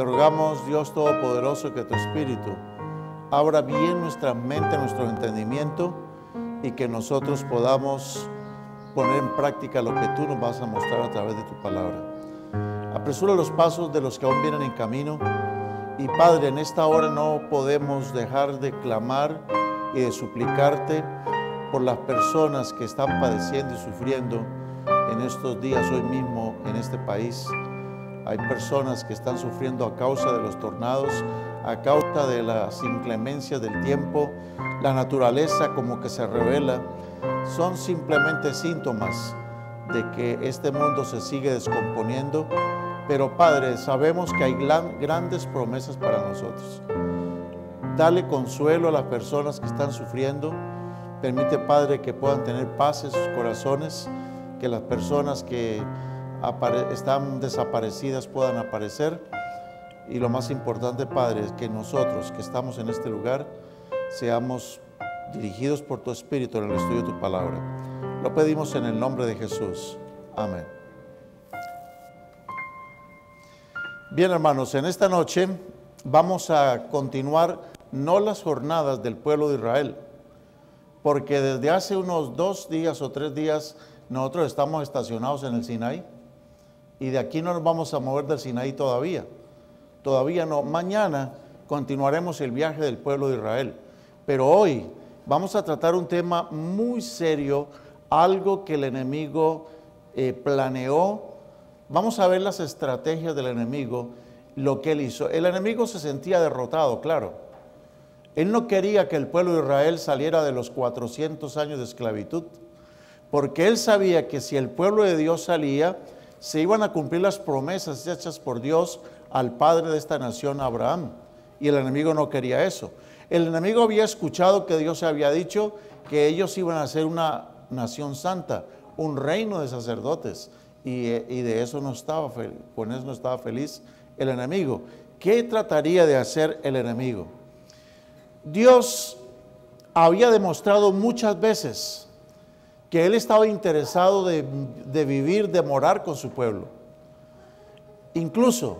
Te rogamos, Dios Todopoderoso, que tu Espíritu abra bien nuestra mente, nuestro entendimiento y que nosotros podamos poner en práctica lo que tú nos vas a mostrar a través de tu palabra. Apresura los pasos de los que aún vienen en camino. Y Padre, en esta hora no podemos dejar de clamar y de suplicarte por las personas que están padeciendo y sufriendo en estos días, hoy mismo, en este país. Hay personas que están sufriendo a causa de los tornados, a causa de las inclemencias del tiempo, la naturaleza como que se revela. Son simplemente síntomas de que este mundo se sigue descomponiendo, pero Padre, sabemos que hay grandes promesas para nosotros. Dale consuelo a las personas que están sufriendo. Permite, Padre, que puedan tener paz en sus corazones, que las personas que están desaparecidas puedan aparecer. Y lo más importante, Padre, es que nosotros que estamos en este lugar seamos dirigidos por tu Espíritu en el estudio de tu palabra. Lo pedimos en el nombre de Jesús. Amén. Bien, hermanos, en esta noche vamos a continuar no las jornadas del pueblo de Israel, porque desde hace unos dos días o tres días nosotros estamos estacionados en el Sinaí y de aquí no nos vamos a mover del Sinaí todavía. Todavía no. Mañana continuaremos el viaje del pueblo de Israel. Pero hoy vamos a tratar un tema muy serio, algo que el enemigo eh, planeó. Vamos a ver las estrategias del enemigo, lo que él hizo. El enemigo se sentía derrotado, claro. Él no quería que el pueblo de Israel saliera de los 400 años de esclavitud, porque él sabía que si el pueblo de Dios salía, se iban a cumplir las promesas hechas por Dios al padre de esta nación, Abraham. Y el enemigo no quería eso. El enemigo había escuchado que Dios se había dicho que ellos iban a ser una nación santa, un reino de sacerdotes. Y, de eso no estaba feliz, con eso no estaba feliz el enemigo. ¿Qué trataría de hacer el enemigo? Dios había demostrado muchas veces que Él estaba interesado de, de vivir, de morar con su pueblo. Incluso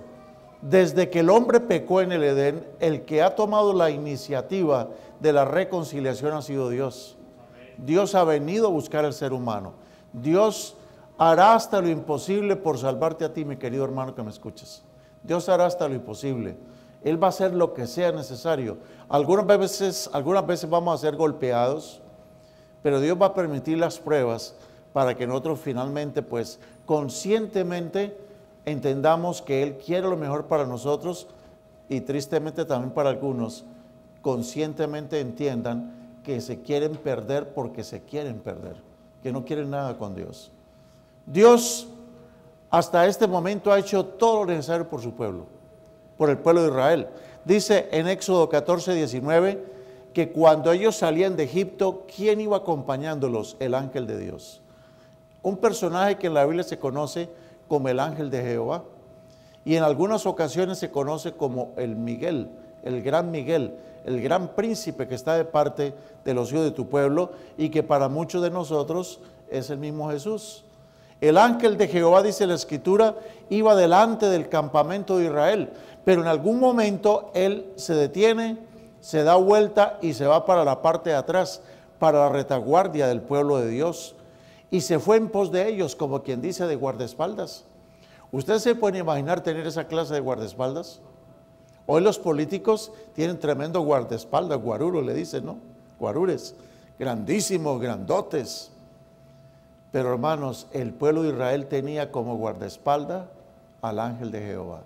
desde que el hombre pecó en el Edén, el que ha tomado la iniciativa de la reconciliación ha sido Dios. Dios ha venido a buscar al ser humano. Dios hará hasta lo imposible por salvarte a ti, mi querido hermano que me escuchas. Dios hará hasta lo imposible. Él va a hacer lo que sea necesario. Algunas veces, algunas veces vamos a ser golpeados, pero Dios va a permitir las pruebas para que nosotros finalmente, pues, conscientemente entendamos que Él quiere lo mejor para nosotros y tristemente también para algunos, conscientemente entiendan que se quieren perder porque se quieren perder, que no quieren nada con Dios. Dios hasta este momento ha hecho todo lo necesario por su pueblo, por el pueblo de Israel. Dice en Éxodo 14, 19 que cuando ellos salían de Egipto, ¿quién iba acompañándolos? El ángel de Dios. Un personaje que en la Biblia se conoce como el ángel de Jehová. Y en algunas ocasiones se conoce como el Miguel, el gran Miguel, el gran príncipe que está de parte de los hijos de tu pueblo y que para muchos de nosotros es el mismo Jesús. El ángel de Jehová, dice la escritura, iba delante del campamento de Israel, pero en algún momento él se detiene, se da vuelta y se va para la parte de atrás, para la retaguardia del pueblo de Dios y se fue en pos de ellos, como quien dice, de guardaespaldas. ¿Usted se puede imaginar tener esa clase de guardaespaldas? Hoy los políticos tienen tremendo guardaespaldas, guaruro le dicen, ¿no? Guarures, grandísimos, grandotes. Pero hermanos, el pueblo de Israel tenía como guardaespaldas al ángel de Jehová.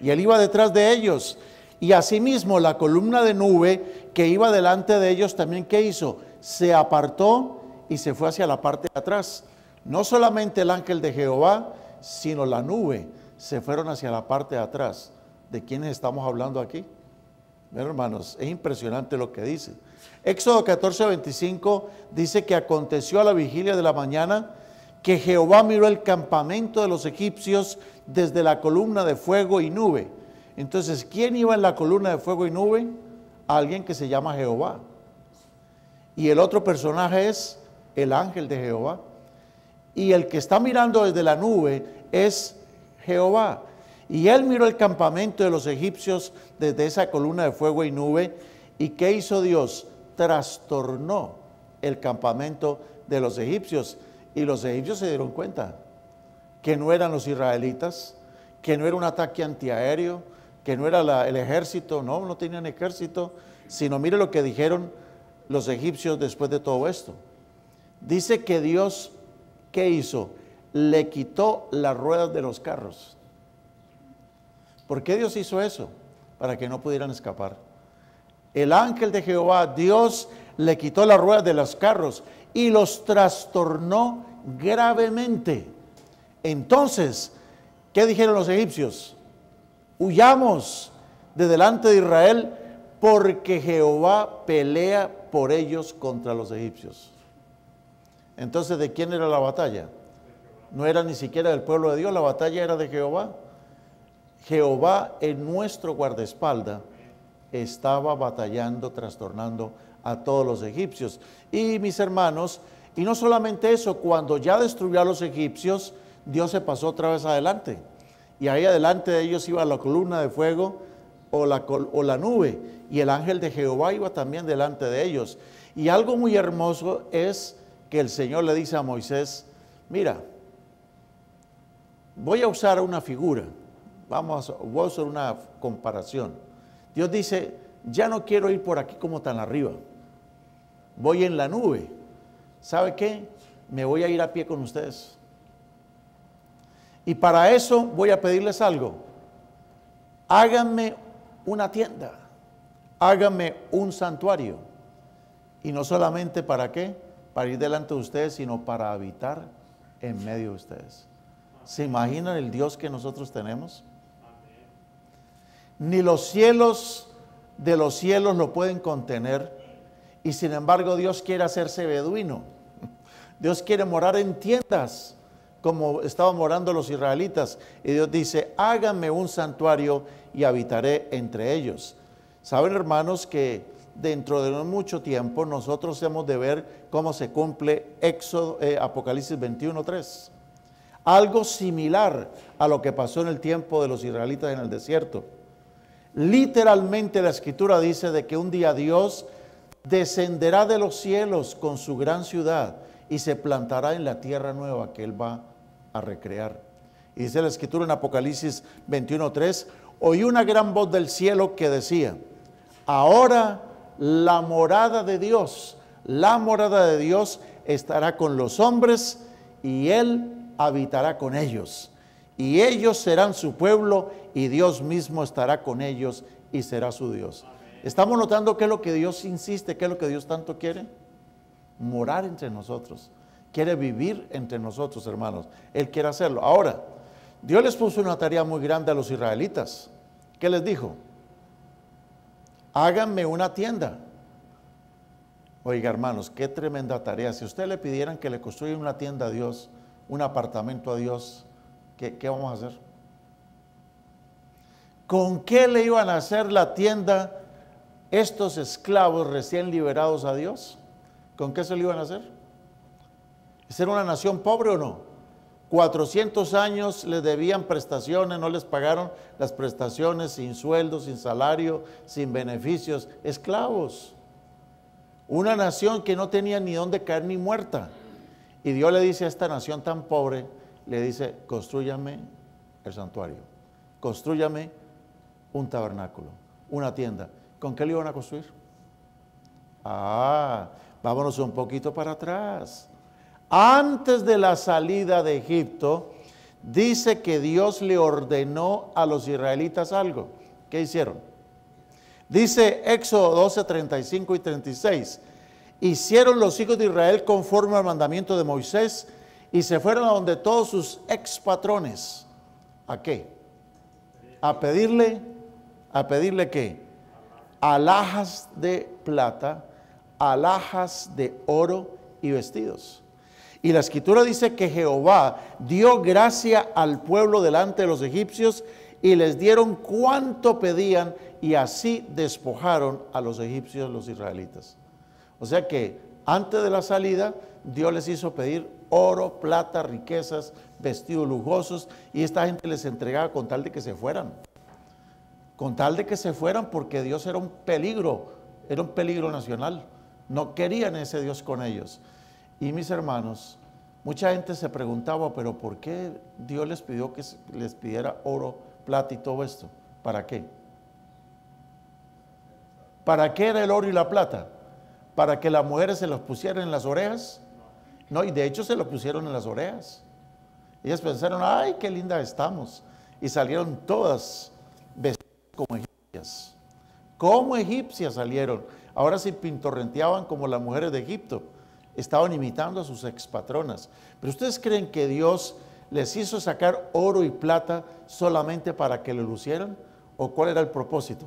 Y él iba detrás de ellos. Y asimismo la columna de nube que iba delante de ellos también, ¿qué hizo? Se apartó y se fue hacia la parte de atrás. No solamente el ángel de Jehová, sino la nube se fueron hacia la parte de atrás. ¿De quiénes estamos hablando aquí? hermanos, es impresionante lo que dice. Éxodo 14, 25 dice que aconteció a la vigilia de la mañana que Jehová miró el campamento de los egipcios desde la columna de fuego y nube. Entonces, ¿quién iba en la columna de fuego y nube? Alguien que se llama Jehová. Y el otro personaje es el ángel de Jehová. Y el que está mirando desde la nube es Jehová. Y él miró el campamento de los egipcios desde esa columna de fuego y nube. ¿Y qué hizo Dios? Trastornó el campamento de los egipcios. Y los egipcios se dieron cuenta que no eran los israelitas, que no era un ataque antiaéreo, que no era el ejército, no, no tenían ejército, sino mire lo que dijeron los egipcios después de todo esto. Dice que Dios, ¿qué hizo? Le quitó las ruedas de los carros. ¿Por qué Dios hizo eso? Para que no pudieran escapar. El ángel de Jehová, Dios le quitó las ruedas de los carros y los trastornó gravemente. Entonces, ¿qué dijeron los egipcios? Huyamos de delante de Israel porque Jehová pelea por ellos contra los egipcios. Entonces, ¿de quién era la batalla? No era ni siquiera del pueblo de Dios, la batalla era de Jehová. Jehová en nuestro guardaespalda estaba batallando, trastornando a todos los egipcios. Y mis hermanos, y no solamente eso, cuando ya destruyó a los egipcios, Dios se pasó otra vez adelante. Y ahí adelante de ellos iba la columna de fuego o la, o la nube. Y el ángel de Jehová iba también delante de ellos. Y algo muy hermoso es que el Señor le dice a Moisés, mira, voy a usar una figura. Vamos, voy a usar una comparación. Dios dice, ya no quiero ir por aquí como tan arriba. Voy en la nube. ¿Sabe qué? Me voy a ir a pie con ustedes. Y para eso voy a pedirles algo. Háganme una tienda. Háganme un santuario. Y no solamente para qué, para ir delante de ustedes, sino para habitar en medio de ustedes. ¿Se imaginan el Dios que nosotros tenemos? Ni los cielos de los cielos lo pueden contener. Y sin embargo Dios quiere hacerse beduino. Dios quiere morar en tiendas como estaban morando los israelitas. Y Dios dice, háganme un santuario y habitaré entre ellos. Saben hermanos que dentro de no mucho tiempo nosotros hemos de ver cómo se cumple Éxodo, eh, Apocalipsis 21.3. Algo similar a lo que pasó en el tiempo de los israelitas en el desierto. Literalmente la escritura dice de que un día Dios descenderá de los cielos con su gran ciudad y se plantará en la tierra nueva que Él va a recrear. Y dice la escritura en Apocalipsis 21.3, oí una gran voz del cielo que decía, ahora la morada de Dios, la morada de Dios estará con los hombres y Él habitará con ellos. Y ellos serán su pueblo y Dios mismo estará con ellos y será su Dios. ¿Estamos notando qué es lo que Dios insiste, qué es lo que Dios tanto quiere? Morar entre nosotros. Quiere vivir entre nosotros, hermanos. Él quiere hacerlo. Ahora, Dios les puso una tarea muy grande a los israelitas. ¿Qué les dijo? Háganme una tienda. Oiga, hermanos, qué tremenda tarea. Si usted le pidieran que le construya una tienda a Dios, un apartamento a Dios, ¿qué, qué vamos a hacer? ¿Con qué le iban a hacer la tienda estos esclavos recién liberados a Dios? ¿Con qué se lo iban a hacer? ¿Ser una nación pobre o no? 400 años les debían prestaciones, no les pagaron las prestaciones sin sueldo, sin salario, sin beneficios, esclavos. Una nación que no tenía ni dónde caer ni muerta. Y Dios le dice a esta nación tan pobre, le dice, construyame el santuario, construyame un tabernáculo, una tienda. ¿Con qué le iban a construir? Ah, vámonos un poquito para atrás. Antes de la salida de Egipto, dice que Dios le ordenó a los israelitas algo. ¿Qué hicieron? Dice Éxodo 12, 35 y 36. Hicieron los hijos de Israel conforme al mandamiento de Moisés y se fueron a donde todos sus expatrones. ¿A qué? A pedirle a pedirle qué? Alhajas de plata, alhajas de oro y vestidos. Y la escritura dice que Jehová dio gracia al pueblo delante de los egipcios y les dieron cuanto pedían y así despojaron a los egipcios los israelitas. O sea que antes de la salida Dios les hizo pedir oro, plata, riquezas, vestidos lujosos, y esta gente les entregaba con tal de que se fueran. Con tal de que se fueran porque Dios era un peligro, era un peligro nacional. No querían ese Dios con ellos. Y mis hermanos, mucha gente se preguntaba, pero ¿por qué Dios les pidió que les pidiera oro, plata y todo esto? ¿Para qué? ¿Para qué era el oro y la plata? ¿Para que las mujeres se los pusieran en las orejas? No, y de hecho se lo pusieron en las orejas. Ellas pensaron, ay, qué linda estamos. Y salieron todas vestidas como egipcias. Como egipcias salieron. Ahora se pintorrenteaban como las mujeres de Egipto. Estaban imitando a sus expatronas. Pero ustedes creen que Dios les hizo sacar oro y plata solamente para que lo lucieran? ¿O cuál era el propósito?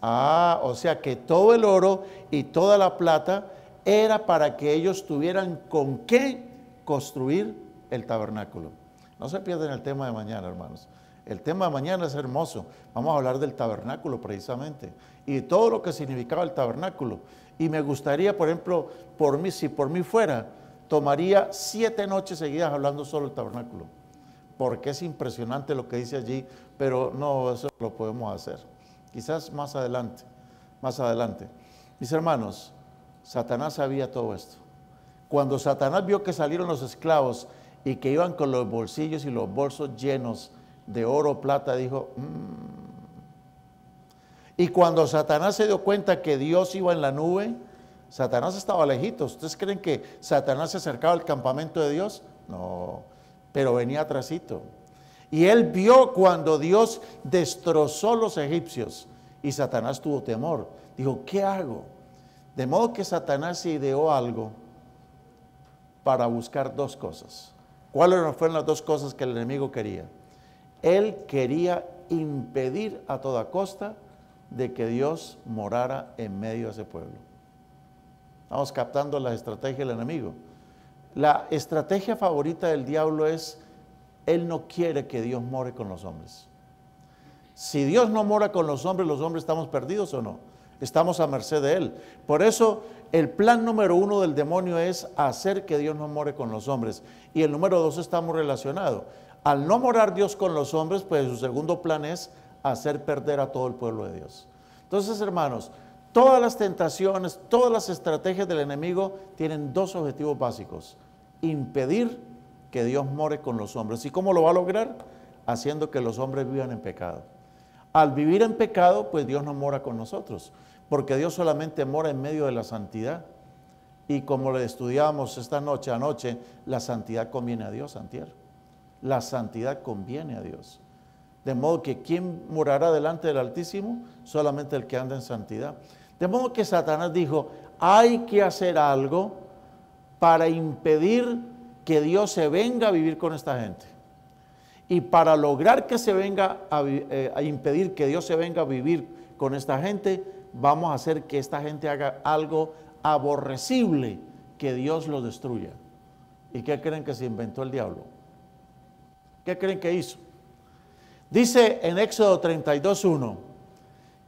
Ah, o sea que todo el oro y toda la plata era para que ellos tuvieran con qué construir el tabernáculo. No se pierden el tema de mañana, hermanos. El tema de mañana es hermoso. Vamos a hablar del tabernáculo precisamente y todo lo que significaba el tabernáculo. Y me gustaría, por ejemplo, por mí, si por mí fuera, tomaría siete noches seguidas hablando solo del tabernáculo. Porque es impresionante lo que dice allí, pero no, eso lo podemos hacer. Quizás más adelante, más adelante. Mis hermanos, Satanás sabía todo esto. Cuando Satanás vio que salieron los esclavos y que iban con los bolsillos y los bolsos llenos de oro, plata, dijo, mm". Y cuando Satanás se dio cuenta que Dios iba en la nube, Satanás estaba lejito. ¿Ustedes creen que Satanás se acercaba al campamento de Dios? No, pero venía atrásito. Y él vio cuando Dios destrozó los egipcios y Satanás tuvo temor. Dijo, ¿qué hago? De modo que Satanás ideó algo para buscar dos cosas. ¿Cuáles fueron las dos cosas que el enemigo quería? Él quería impedir a toda costa de que Dios morara en medio de ese pueblo. Estamos captando la estrategia del enemigo. La estrategia favorita del diablo es, él no quiere que Dios more con los hombres. Si Dios no mora con los hombres, los hombres estamos perdidos o no. Estamos a merced de Él. Por eso el plan número uno del demonio es hacer que Dios no more con los hombres. Y el número dos estamos relacionados. Al no morar Dios con los hombres, pues su segundo plan es hacer perder a todo el pueblo de Dios. Entonces, hermanos, todas las tentaciones, todas las estrategias del enemigo tienen dos objetivos básicos. Impedir que Dios more con los hombres. ¿Y cómo lo va a lograr? Haciendo que los hombres vivan en pecado. Al vivir en pecado, pues Dios no mora con nosotros, porque Dios solamente mora en medio de la santidad. Y como le estudiamos esta noche, anoche, la santidad conviene a Dios, Santiago. La santidad conviene a Dios. De modo que ¿quién morará delante del Altísimo? Solamente el que anda en santidad. De modo que Satanás dijo, hay que hacer algo para impedir que Dios se venga a vivir con esta gente. Y para lograr que se venga eh, a, impedir que Dios se venga a vivir con esta gente, vamos a hacer que esta gente haga algo aborrecible, que Dios lo destruya. ¿Y qué creen que se inventó el diablo? ¿Qué creen que hizo? Dice en Éxodo 32.1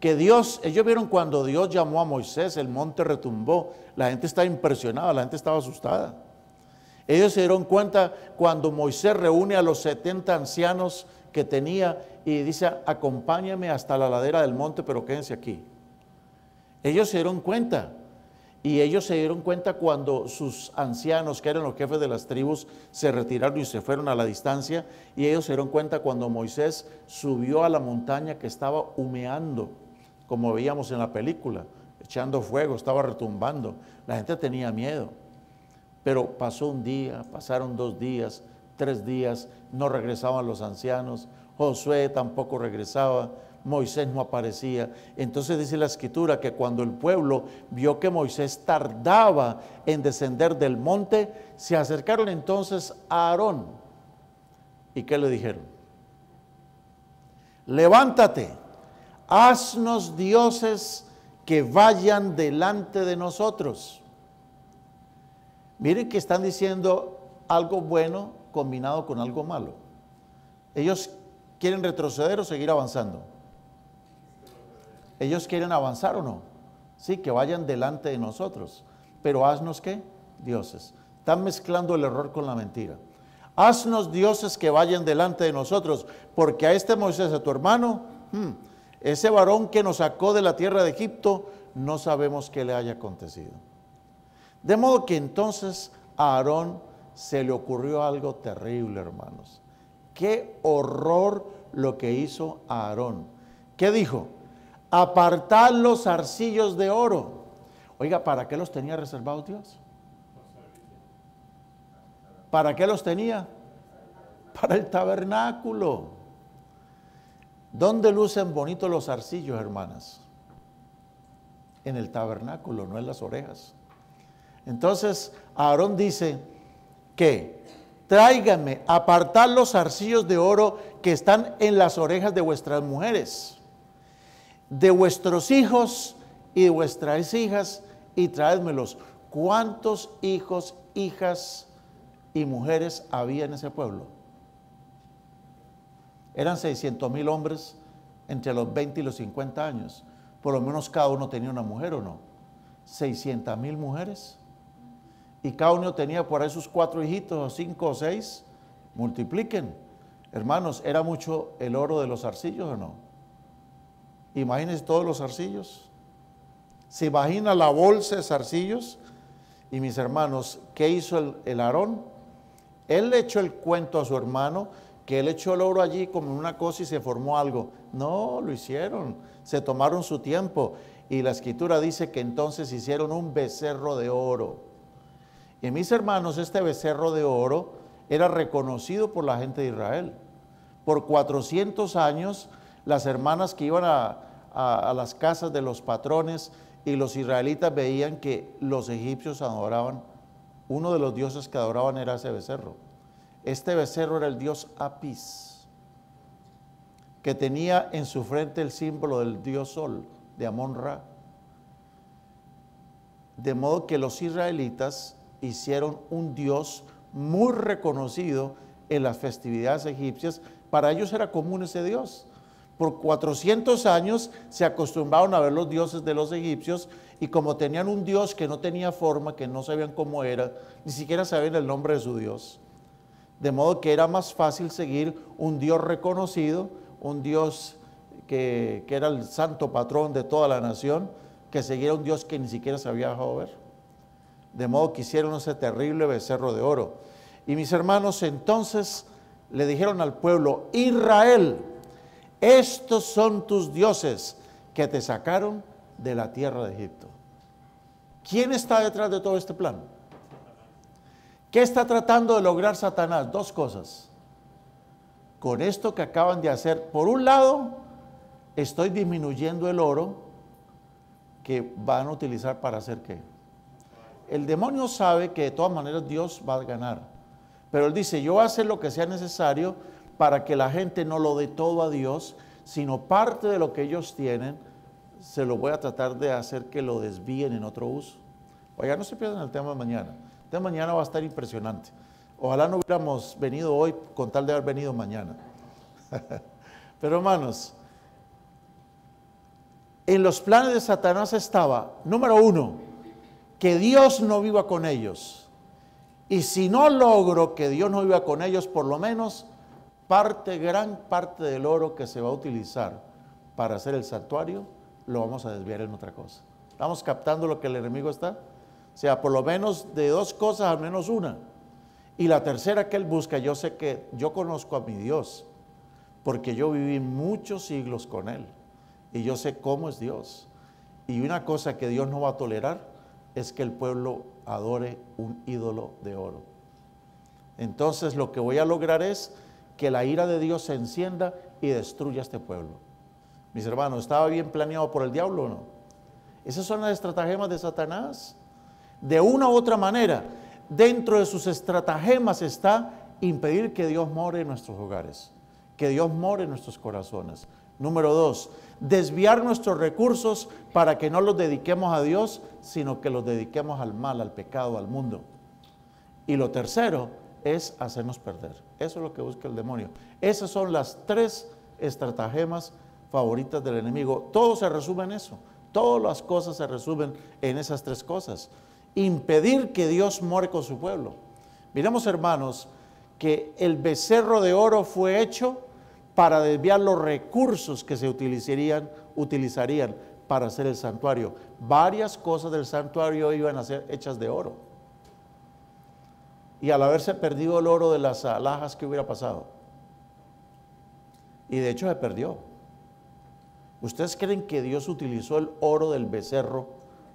que Dios, ellos vieron cuando Dios llamó a Moisés, el monte retumbó, la gente estaba impresionada, la gente estaba asustada. Ellos se dieron cuenta cuando Moisés reúne a los 70 ancianos que tenía y dice, acompáñame hasta la ladera del monte, pero quédense aquí. Ellos se dieron cuenta. Y ellos se dieron cuenta cuando sus ancianos, que eran los jefes de las tribus, se retiraron y se fueron a la distancia. Y ellos se dieron cuenta cuando Moisés subió a la montaña que estaba humeando, como veíamos en la película, echando fuego, estaba retumbando. La gente tenía miedo. Pero pasó un día, pasaron dos días, tres días, no regresaban los ancianos, Josué tampoco regresaba, Moisés no aparecía. Entonces dice la escritura que cuando el pueblo vio que Moisés tardaba en descender del monte, se acercaron entonces a Aarón. ¿Y qué le dijeron? Levántate, haznos dioses que vayan delante de nosotros. Miren que están diciendo algo bueno combinado con algo malo. Ellos quieren retroceder o seguir avanzando. Ellos quieren avanzar o no. Sí, que vayan delante de nosotros. Pero haznos qué? Dioses. Están mezclando el error con la mentira. Haznos dioses que vayan delante de nosotros, porque a este Moisés, a tu hermano, hmm, ese varón que nos sacó de la tierra de Egipto, no sabemos qué le haya acontecido. De modo que entonces a Aarón se le ocurrió algo terrible, hermanos. Qué horror lo que hizo Aarón. ¿Qué dijo? Apartad los arcillos de oro. Oiga, ¿para qué los tenía reservados Dios? ¿Para qué los tenía? Para el tabernáculo. ¿Dónde lucen bonitos los arcillos, hermanas? En el tabernáculo, no en las orejas. Entonces, Aarón dice que tráiganme, apartar los arcillos de oro que están en las orejas de vuestras mujeres, de vuestros hijos y de vuestras hijas, y traédmelos. ¿Cuántos hijos, hijas y mujeres había en ese pueblo? Eran 600 mil hombres entre los 20 y los 50 años. Por lo menos cada uno tenía una mujer o no. 600 mil mujeres y cada uno tenía por ahí sus cuatro hijitos, o cinco o seis, multipliquen. Hermanos, ¿era mucho el oro de los arcillos o no? Imagínense todos los arcillos. ¿Se imagina la bolsa de arcillos? Y mis hermanos, ¿qué hizo el, el Aarón? Él le echó el cuento a su hermano que él echó el oro allí como una cosa y se formó algo. No, lo hicieron. Se tomaron su tiempo. Y la escritura dice que entonces hicieron un becerro de oro. Y mis hermanos, este becerro de oro era reconocido por la gente de Israel. Por 400 años, las hermanas que iban a, las casas de los patrones y los israelitas veían que los egipcios adoraban, uno de los dioses que adoraban era ese becerro. Este becerro era el dios Apis, que tenía en su frente el símbolo del dios Sol, de Amon-Ra. De modo que los israelitas hicieron un dios muy reconocido en las festividades egipcias. Para ellos era común ese dios. Por 400 años se acostumbraron a ver los dioses de los egipcios y como tenían un dios que no tenía forma, que no sabían cómo era, ni siquiera sabían el nombre de su dios. De modo que era más fácil seguir un dios reconocido, un dios que, que era el santo patrón de toda la nación, que seguir un dios que ni siquiera dejado ver de modo que hicieron ese terrible becerro de oro. Y mis hermanos entonces le dijeron al pueblo, Israel, estos son tus dioses que te sacaron de la tierra de Egipto. ¿Quién está detrás de todo este plan? ¿Qué está tratando de lograr Satanás? Dos cosas. Con esto que acaban de hacer, por un lado, estoy disminuyendo el oro que van a utilizar para hacer qué? el demonio sabe que de todas maneras Dios va a ganar. Pero él dice, yo voy a hacer lo que sea necesario para que la gente no lo dé todo a Dios, sino parte de lo que ellos tienen, se lo voy a tratar de hacer que lo desvíen en otro uso. Oiga, no se pierdan el tema de mañana. El tema de mañana va a estar impresionante. Ojalá no hubiéramos venido hoy con tal de haber venido mañana. Pero hermanos, en los planes de Satanás estaba, número uno, que Dios no viva con ellos. Y si no logro que Dios no viva con ellos, por lo menos parte, gran parte del oro que se va a utilizar para hacer el santuario, lo vamos a desviar en otra cosa. ¿Estamos captando lo que el enemigo está? O sea, por lo menos de dos cosas, al menos una. Y la tercera que él busca, yo sé que yo conozco a mi Dios, porque yo viví muchos siglos con él. Y yo sé cómo es Dios. Y una cosa que Dios no va a tolerar es que el pueblo adore un ídolo de oro. Entonces lo que voy a lograr es que la ira de Dios se encienda y destruya este pueblo. Mis hermanos, ¿estaba bien planeado por el diablo o no? Esas son las estratagemas de Satanás. De una u otra manera, dentro de sus estratagemas está impedir que Dios more en nuestros hogares, que Dios more en nuestros corazones. Número dos, desviar nuestros recursos para que no los dediquemos a Dios, sino que los dediquemos al mal, al pecado, al mundo. Y lo tercero es hacernos perder. Eso es lo que busca el demonio. Esas son las tres estratagemas favoritas del enemigo. Todo se resume en eso. Todas las cosas se resumen en esas tres cosas. Impedir que Dios more con su pueblo Miremos, hermanos, que el becerro de oro fue hecho para desviar los recursos que se utilizarían, utilizarían para hacer el santuario. Varias cosas del santuario iban a ser hechas de oro. Y al haberse perdido el oro de las alhajas, ¿qué hubiera pasado? Y de hecho se perdió. ¿Ustedes creen que Dios utilizó el oro del becerro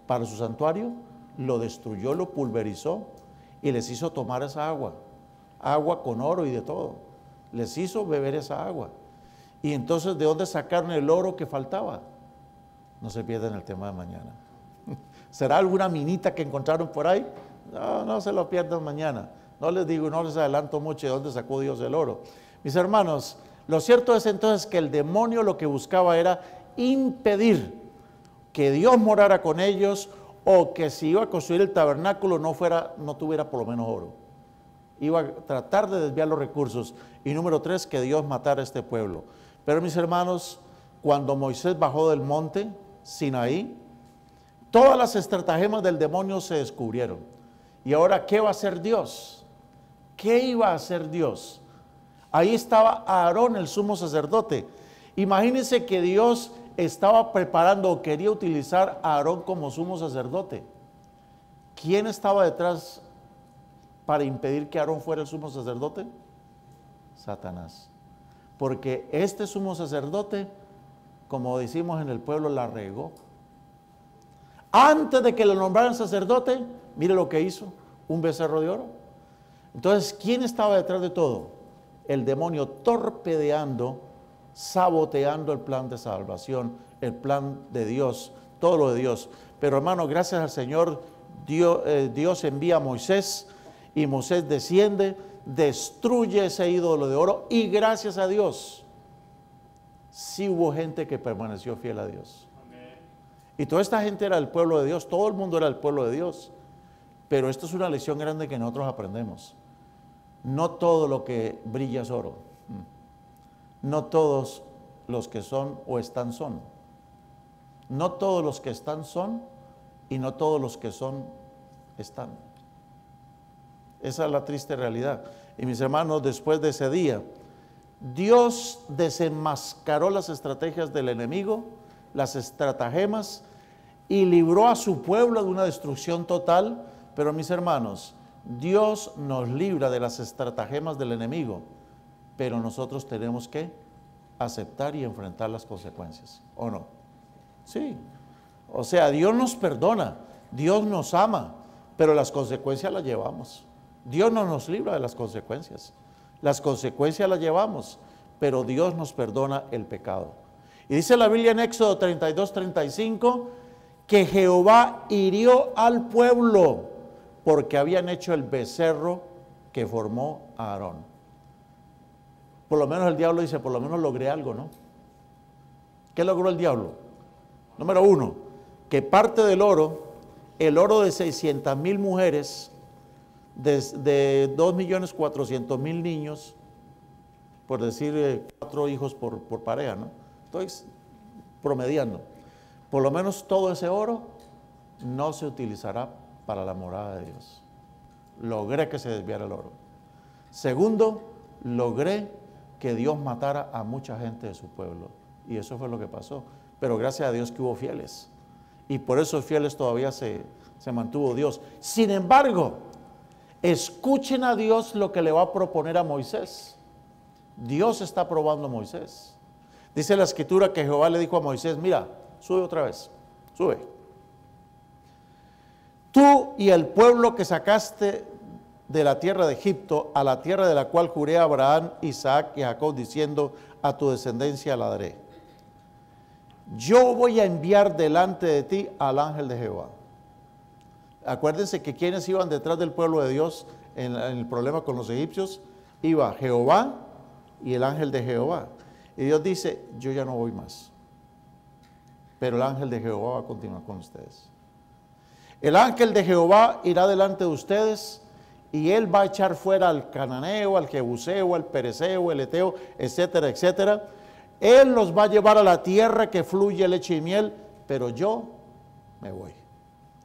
para su santuario? Lo destruyó, lo pulverizó y les hizo tomar esa agua. Agua con oro y de todo. Les hizo beber esa agua. Y entonces, ¿de dónde sacaron el oro que faltaba? No se pierdan el tema de mañana. ¿Será alguna minita que encontraron por ahí? No, se lo pierdan mañana. No les digo, no les adelanto mucho de dónde sacó Dios el oro. Mis hermanos, lo cierto es entonces que el demonio lo que buscaba era impedir que Dios morara con ellos o que si iba a construir el tabernáculo no fuera, no tuviera por lo menos oro. Iba a tratar de desviar los recursos. Y número tres, que Dios matara a este pueblo. Pero mis hermanos, cuando Moisés bajó del monte Sinaí, todas las estratagemas del demonio se descubrieron. Y ahora, ¿qué va a hacer Dios? ¿Qué iba a hacer Dios? Ahí estaba Aarón, el sumo sacerdote. Imagínense que Dios estaba preparando o quería utilizar a Aarón como sumo sacerdote. ¿Quién estaba detrás para impedir que Aarón fuera el sumo sacerdote? Satanás. Porque este sumo sacerdote, como decimos en el pueblo, la regó. Antes de que lo nombraran sacerdote, mire lo que hizo, un becerro de oro. Entonces, ¿quién estaba detrás de todo? el demonio torpedeando, saboteando el plan de salvación, el plan de Dios, todo lo de Dios. Pero hermano, gracias al Señor, Dios, eh, Dios envía a Moisés y Moisés desciende, destruye ese ídolo de oro y gracias a Dios, sí hubo gente que permaneció fiel a Dios. Y toda esta gente era el pueblo de Dios, todo el mundo era el pueblo de Dios. Pero esto es una lección grande que nosotros aprendemos. No todo lo que brilla es oro. No todos los que son o están son. No todos los que están son y no todos los que son están. Esa es la triste realidad. Y mis hermanos, después de ese día, Dios desenmascaró las estrategias del enemigo, las estratagemas, y libró a su pueblo de una destrucción total. Pero mis hermanos, Dios nos libra de las estratagemas del enemigo, pero nosotros tenemos que aceptar y enfrentar las consecuencias, ¿o no? Sí. O sea, Dios nos perdona, Dios nos ama, pero las consecuencias las llevamos. Dios no nos libra de las consecuencias. Las consecuencias las llevamos, pero Dios nos perdona el pecado. Y dice la Biblia en Éxodo 32, 35, que Jehová hirió al pueblo porque habían hecho el becerro que formó a Aarón. Por lo menos el diablo dice, por lo menos logré algo, ¿no? ¿Qué logró el diablo? Número uno, que parte del oro, el oro de 600 mil mujeres, de, 2 millones 400 mil niños, por decir eh, cuatro hijos por, por pareja, ¿no? Estoy promediando. Por lo menos todo ese oro no se utilizará para la morada de Dios. Logré que se desviara el oro. Segundo, logré que Dios matara a mucha gente de su pueblo. Y eso fue lo que pasó. Pero gracias a Dios que hubo fieles. Y por esos fieles todavía se, se mantuvo Dios. Sin embargo, escuchen a Dios lo que le va a proponer a Moisés. Dios está probando a Moisés. Dice la escritura que Jehová le dijo a Moisés, mira, sube otra vez, sube. Tú y el pueblo que sacaste de la tierra de Egipto a la tierra de la cual juré a Abraham, Isaac y Jacob, diciendo, a tu descendencia la daré. Yo voy a enviar delante de ti al ángel de Jehová. Acuérdense que quienes iban detrás del pueblo de Dios en, el problema con los egipcios, iba Jehová y el ángel de Jehová. Y Dios dice, yo ya no voy más. Pero el ángel de Jehová va a continuar con ustedes. El ángel de Jehová irá delante de ustedes y él va a echar fuera al cananeo, al jebuseo, al pereceo, el eteo, etcétera, etcétera. Él los va a llevar a la tierra que fluye leche y miel, pero yo me voy.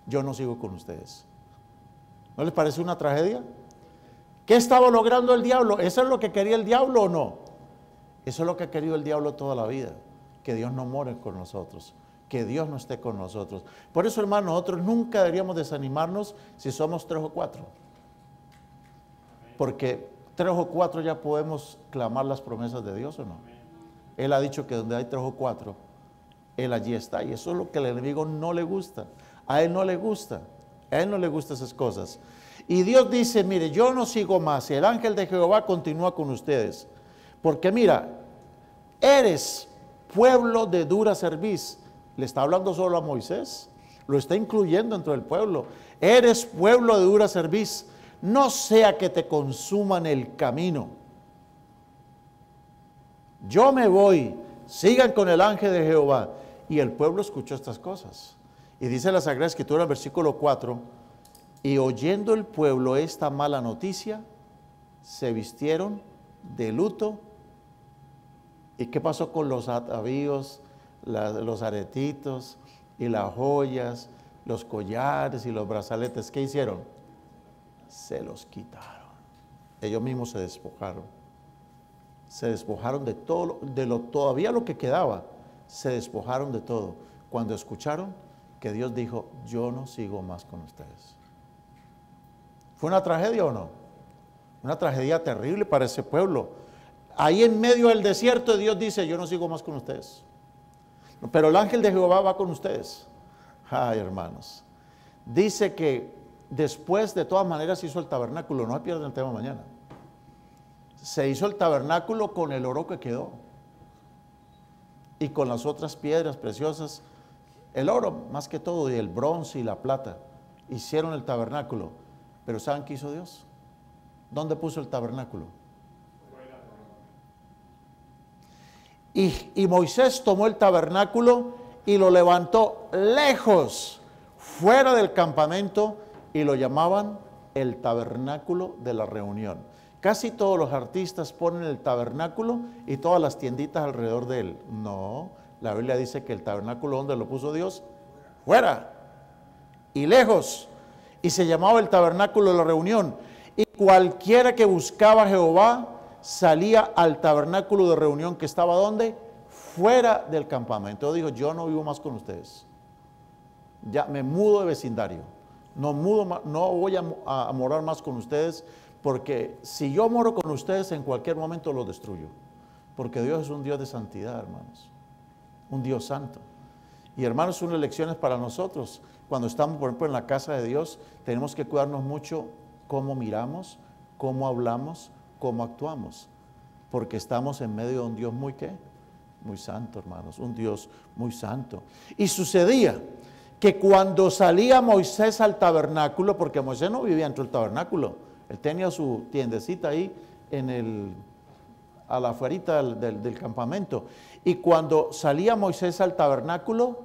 Yo no sigo con ustedes. ¿No les parece una tragedia? ¿Qué estaba logrando el diablo? ¿Eso es lo que quería el diablo o no? Eso es lo que ha querido el diablo toda la vida, que Dios no more con nosotros, que Dios no esté con nosotros. Por eso, hermano, nosotros nunca deberíamos desanimarnos si somos tres o cuatro. Porque tres o cuatro ya podemos clamar las promesas de Dios o no. Él ha dicho que donde hay tres o cuatro, Él allí está. Y eso es lo que al enemigo no le gusta. A Él no le gusta. A Él no le gustan esas cosas. Y Dios dice, mire, yo no sigo más. El ángel de Jehová continúa con ustedes. Porque mira, eres pueblo de dura cerviz. Le está hablando solo a Moisés. Lo está incluyendo dentro del pueblo. Eres pueblo de dura cerviz. No sea que te consuman el camino. Yo me voy. Sigan con el ángel de Jehová. Y el pueblo escuchó estas cosas. Y dice la Sagrada Escritura, el versículo 4, y oyendo el pueblo esta mala noticia, se vistieron de luto. ¿Y qué pasó con los atavíos, los aretitos y las joyas, los collares y los brazaletes? ¿Qué hicieron? Se los quitaron. Ellos mismos se despojaron. Se despojaron de todo, de lo todavía lo que quedaba. Se despojaron de todo. Cuando escucharon que Dios dijo, yo no sigo más con ustedes. ¿Fue una tragedia o no? Una tragedia terrible para ese pueblo. Ahí en medio del desierto Dios dice, yo no sigo más con ustedes. Pero el ángel de Jehová va con ustedes. Ay, hermanos. Dice que después de todas maneras hizo el tabernáculo. No pierdan el tema mañana. Se hizo el tabernáculo con el oro que quedó. Y con las otras piedras preciosas. El oro más que todo y el bronce y la plata. Hicieron el tabernáculo. Pero ¿saben qué hizo Dios? ¿Dónde puso el tabernáculo? Y, Moisés tomó el tabernáculo y lo levantó lejos, fuera del campamento, y lo llamaban el tabernáculo de la reunión. Casi todos los artistas ponen el tabernáculo y todas las tienditas alrededor de él. No, la Biblia dice que el tabernáculo donde lo puso Dios, fuera y lejos y se llamaba el tabernáculo de la reunión. Y cualquiera que buscaba a Jehová salía al tabernáculo de reunión que estaba donde? Fuera del campamento. Dijo, yo no vivo más con ustedes. Ya me mudo de vecindario. No, mudo, no voy a, morar más con ustedes porque si yo moro con ustedes en cualquier momento lo destruyo. Porque Dios es un Dios de santidad, hermanos. Un Dios santo. Y hermanos, son lecciones para nosotros. Cuando estamos, por ejemplo, en la casa de Dios, tenemos que cuidarnos mucho cómo miramos, cómo hablamos, cómo actuamos. Porque estamos en medio de un Dios muy qué? Muy santo, hermanos. Un Dios muy santo. Y sucedía que cuando salía Moisés al tabernáculo, porque Moisés no vivía dentro del tabernáculo, él tenía su tiendecita ahí en el, a la afuerita del, del campamento. Y cuando salía Moisés al tabernáculo,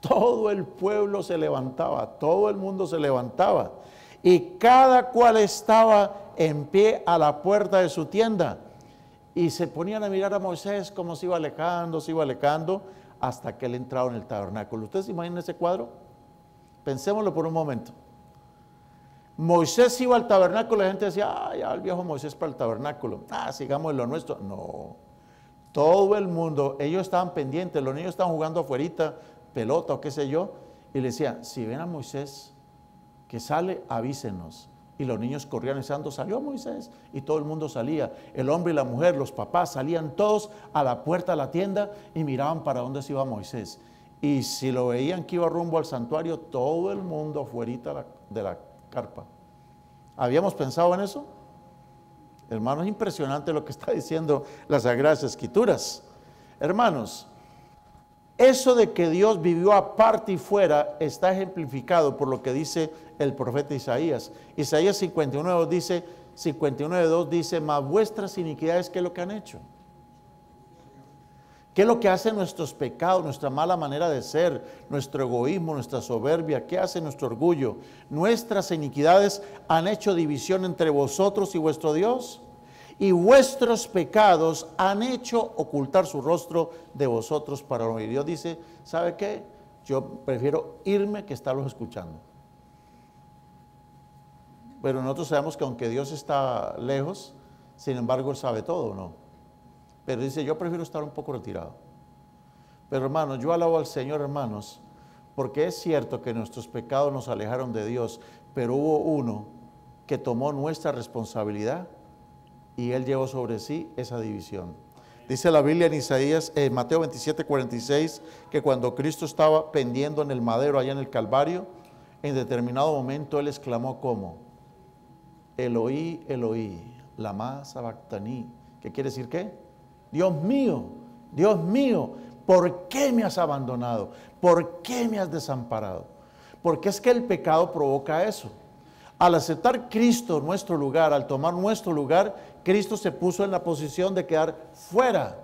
todo el pueblo se levantaba, todo el mundo se levantaba. Y cada cual estaba en pie a la puerta de su tienda. Y se ponían a mirar a Moisés como se iba alejando, se iba alejando, hasta que él entraba en el tabernáculo. ¿Ustedes se imaginan ese cuadro? Pensémoslo por un momento. Moisés iba al tabernáculo la gente decía, ah, ya el viejo Moisés para el tabernáculo. Ah, sigamos en lo nuestro. No. Todo el mundo, ellos estaban pendientes, los niños estaban jugando afuera, pelota o qué sé yo, y le decía, si ven a Moisés que sale, avísenos. Y los niños corrían pensando, salió Moisés, y todo el mundo salía. El hombre y la mujer, los papás, salían todos a la puerta de la tienda y miraban para dónde se iba Moisés. Y si lo veían que iba rumbo al santuario, todo el mundo afuera de la carpa. ¿Habíamos pensado en eso? Hermanos, es impresionante lo que está diciendo las Sagradas Escrituras. Hermanos, eso de que Dios vivió aparte y fuera está ejemplificado por lo que dice el profeta Isaías. Isaías 59 dice, 59.2 dice, mas vuestras iniquidades, ¿qué es lo que han hecho? ¿Qué es lo que hacen nuestros pecados, nuestra mala manera de ser, nuestro egoísmo, nuestra soberbia? ¿Qué hace nuestro orgullo? Nuestras iniquidades han hecho división entre vosotros y vuestro Dios y vuestros pecados han hecho ocultar su rostro de vosotros para oír. Dios dice, ¿sabe qué? Yo prefiero irme que estarlos escuchando. Pero nosotros sabemos que aunque Dios está lejos, sin embargo Él sabe todo, ¿no? Pero dice, yo prefiero estar un poco retirado. Pero hermanos, yo alabo al Señor, hermanos, porque es cierto que nuestros pecados nos alejaron de Dios, pero hubo uno que tomó nuestra responsabilidad y Él llevó sobre sí esa división. Dice la Biblia en Isaías, en Mateo 27, 46, que cuando Cristo estaba pendiendo en el madero allá en el Calvario, en determinado momento Él exclamó como, Eloí, Eloí, lama sabactaní. ¿Qué quiere decir qué? Dios mío, Dios mío, ¿por qué me has abandonado? ¿Por qué me has desamparado? Porque es que el pecado provoca eso. Al aceptar Cristo nuestro lugar, al tomar nuestro lugar, Cristo se puso en la posición de quedar fuera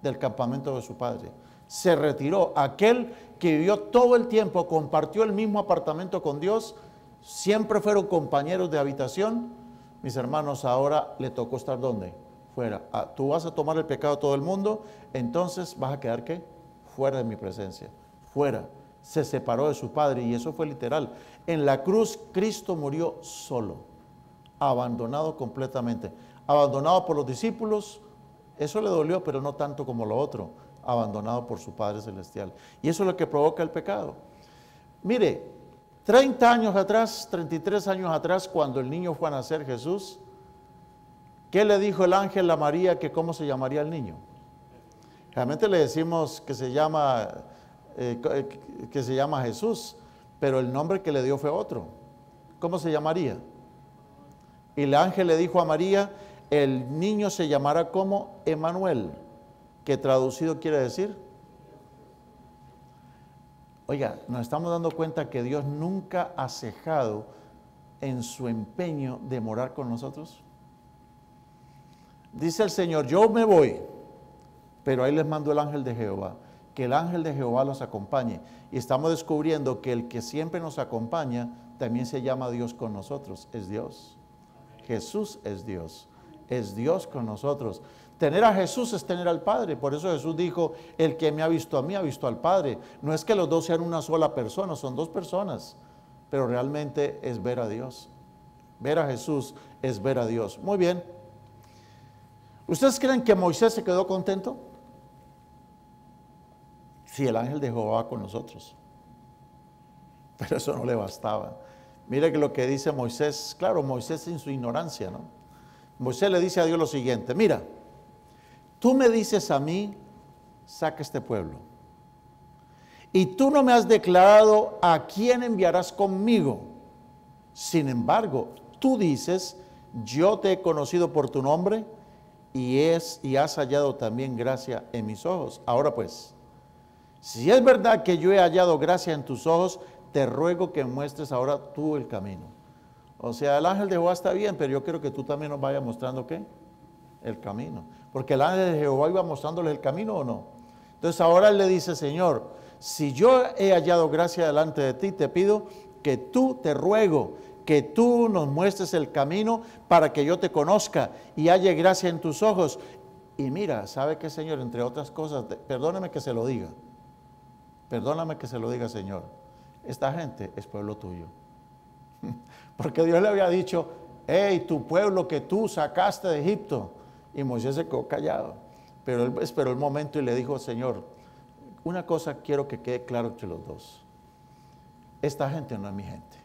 del campamento de su Padre. Se retiró. Aquel que vivió todo el tiempo, compartió el mismo apartamento con Dios, siempre fueron compañeros de habitación. Mis hermanos, ahora le tocó estar donde? Fuera. Ah, tú vas a tomar el pecado de todo el mundo, entonces vas a quedar qué? Fuera de mi presencia. Fuera. Se separó de su Padre y eso fue literal. En la cruz Cristo murió solo, abandonado completamente. Abandonado por los discípulos, eso le dolió, pero no tanto como lo otro, abandonado por su Padre Celestial. Y eso es lo que provoca el pecado. Mire, 30 años atrás, 33 años atrás, cuando el niño fue a nacer Jesús, ¿qué le dijo el ángel a María que cómo se llamaría el niño? Realmente le decimos que se llama, eh, eh, que se llama Jesús, pero el nombre que le dio fue otro. ¿Cómo se llamaría? Y el ángel le dijo a María, el niño se llamará como Emanuel, que traducido quiere decir. Oiga, nos estamos dando cuenta que Dios nunca ha cejado en su empeño de morar con nosotros. Dice el Señor, yo me voy, pero ahí les mando el ángel de Jehová que el ángel de Jehová los acompañe. Y estamos descubriendo que el que siempre nos acompaña también se llama Dios con nosotros, es Dios. Jesús es Dios, es Dios con nosotros. Tener a Jesús es tener al Padre. Por eso Jesús dijo, el que me ha visto a mí ha visto al Padre. No es que los dos sean una sola persona, son dos personas, pero realmente es ver a Dios. Ver a Jesús es ver a Dios. Muy bien. ¿Ustedes creen que Moisés se quedó contento? si el ángel de Jehová con nosotros. Pero eso no le bastaba. Mire que lo que dice Moisés, claro, Moisés en su ignorancia, ¿no? Moisés le dice a Dios lo siguiente, mira, tú me dices a mí, saca este pueblo. Y tú no me has declarado a quién enviarás conmigo. Sin embargo, tú dices, yo te he conocido por tu nombre y, es, y has hallado también gracia en mis ojos. Ahora pues, si es verdad que yo he hallado gracia en tus ojos, te ruego que muestres ahora tú el camino. O sea, el ángel de Jehová está bien, pero yo quiero que tú también nos vayas mostrando qué? El camino. Porque el ángel de Jehová iba mostrándoles el camino o no. Entonces ahora él le dice, Señor, si yo he hallado gracia delante de ti, te pido que tú, te ruego, que tú nos muestres el camino para que yo te conozca y halle gracia en tus ojos. Y mira, ¿sabe qué, Señor? Entre otras cosas, perdóneme que se lo diga. Perdóname que se lo diga, Señor. Esta gente es pueblo tuyo. Porque Dios le había dicho, hey, tu pueblo que tú sacaste de Egipto. Y Moisés se quedó callado. Pero él esperó el momento y le dijo, Señor, una cosa quiero que quede claro entre los dos. Esta gente no es mi gente.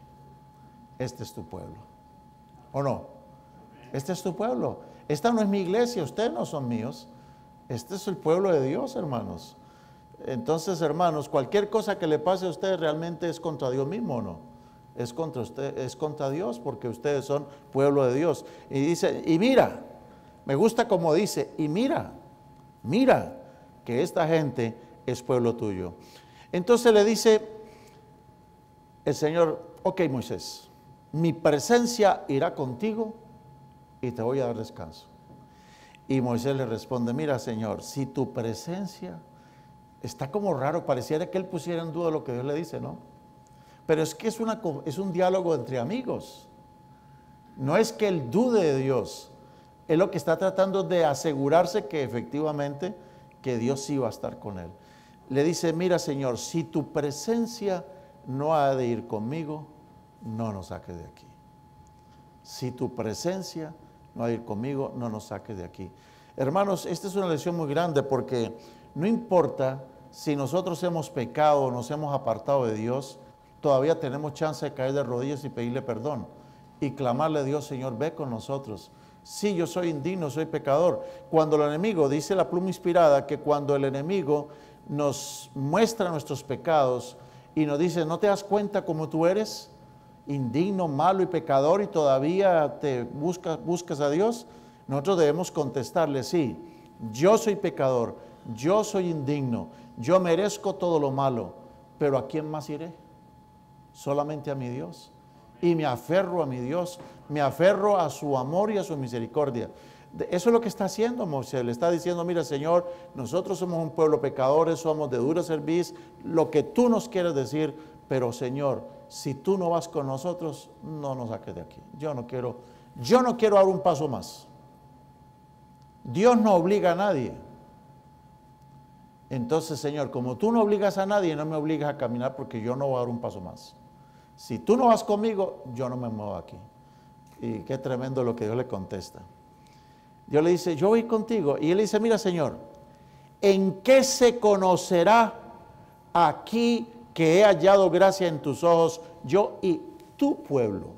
Este es tu pueblo. ¿O no? Este es tu pueblo. Esta no es mi iglesia. Ustedes no son míos. Este es el pueblo de Dios, hermanos. Entonces, hermanos, cualquier cosa que le pase a ustedes realmente es contra Dios mismo o no. Es contra usted, es contra Dios porque ustedes son pueblo de Dios. Y dice, y mira, me gusta como dice, y mira, mira que esta gente es pueblo tuyo. Entonces le dice el Señor, ok Moisés, mi presencia irá contigo y te voy a dar descanso. Y Moisés le responde, mira Señor, si tu presencia está como raro, pareciera que él pusiera en duda lo que Dios le dice, ¿no? Pero es que es, un diálogo entre amigos. No es que él dude de Dios, es lo que está tratando de asegurarse que efectivamente que Dios sí va a estar con él. Le dice, mira Señor, si tu presencia no ha de ir conmigo, no nos saque de aquí. Si tu presencia no va a ir conmigo, no nos saques de aquí. Hermanos, esta es una lección muy grande porque no importa si nosotros hemos pecado o nos hemos apartado de Dios, todavía tenemos chance de caer de rodillas y pedirle perdón y clamarle a Dios, Señor, ve con nosotros. Sí, yo soy indigno, soy pecador. Cuando el enemigo, dice la pluma inspirada, que cuando el enemigo nos muestra nuestros pecados y nos dice, ¿no te das cuenta cómo tú eres? Indigno, malo y pecador y todavía te buscas, buscas a Dios. Nosotros debemos contestarle, sí, yo soy pecador, yo soy indigno, yo merezco todo lo malo, pero ¿a quién más iré? Solamente a mi Dios y me aferro a mi Dios, me aferro a su amor y a su misericordia. Eso es lo que está haciendo Moisés. Le está diciendo, mira Señor, nosotros somos un pueblo pecadores, somos de dura serviz, lo que tú nos quieres decir, pero Señor, si tú no vas con nosotros, no nos saques de aquí. Yo no quiero, yo no quiero dar un paso más. Dios no obliga a nadie. Entonces, Señor, como tú no obligas a nadie, no me obligas a caminar porque yo no voy a dar un paso más. Si tú no vas conmigo, yo no me muevo aquí. Y qué tremendo lo que Dios le contesta. Dios le dice, yo voy contigo. Y él dice, mira Señor, ¿en qué se conocerá aquí que he hallado gracia en tus ojos, yo y tu pueblo?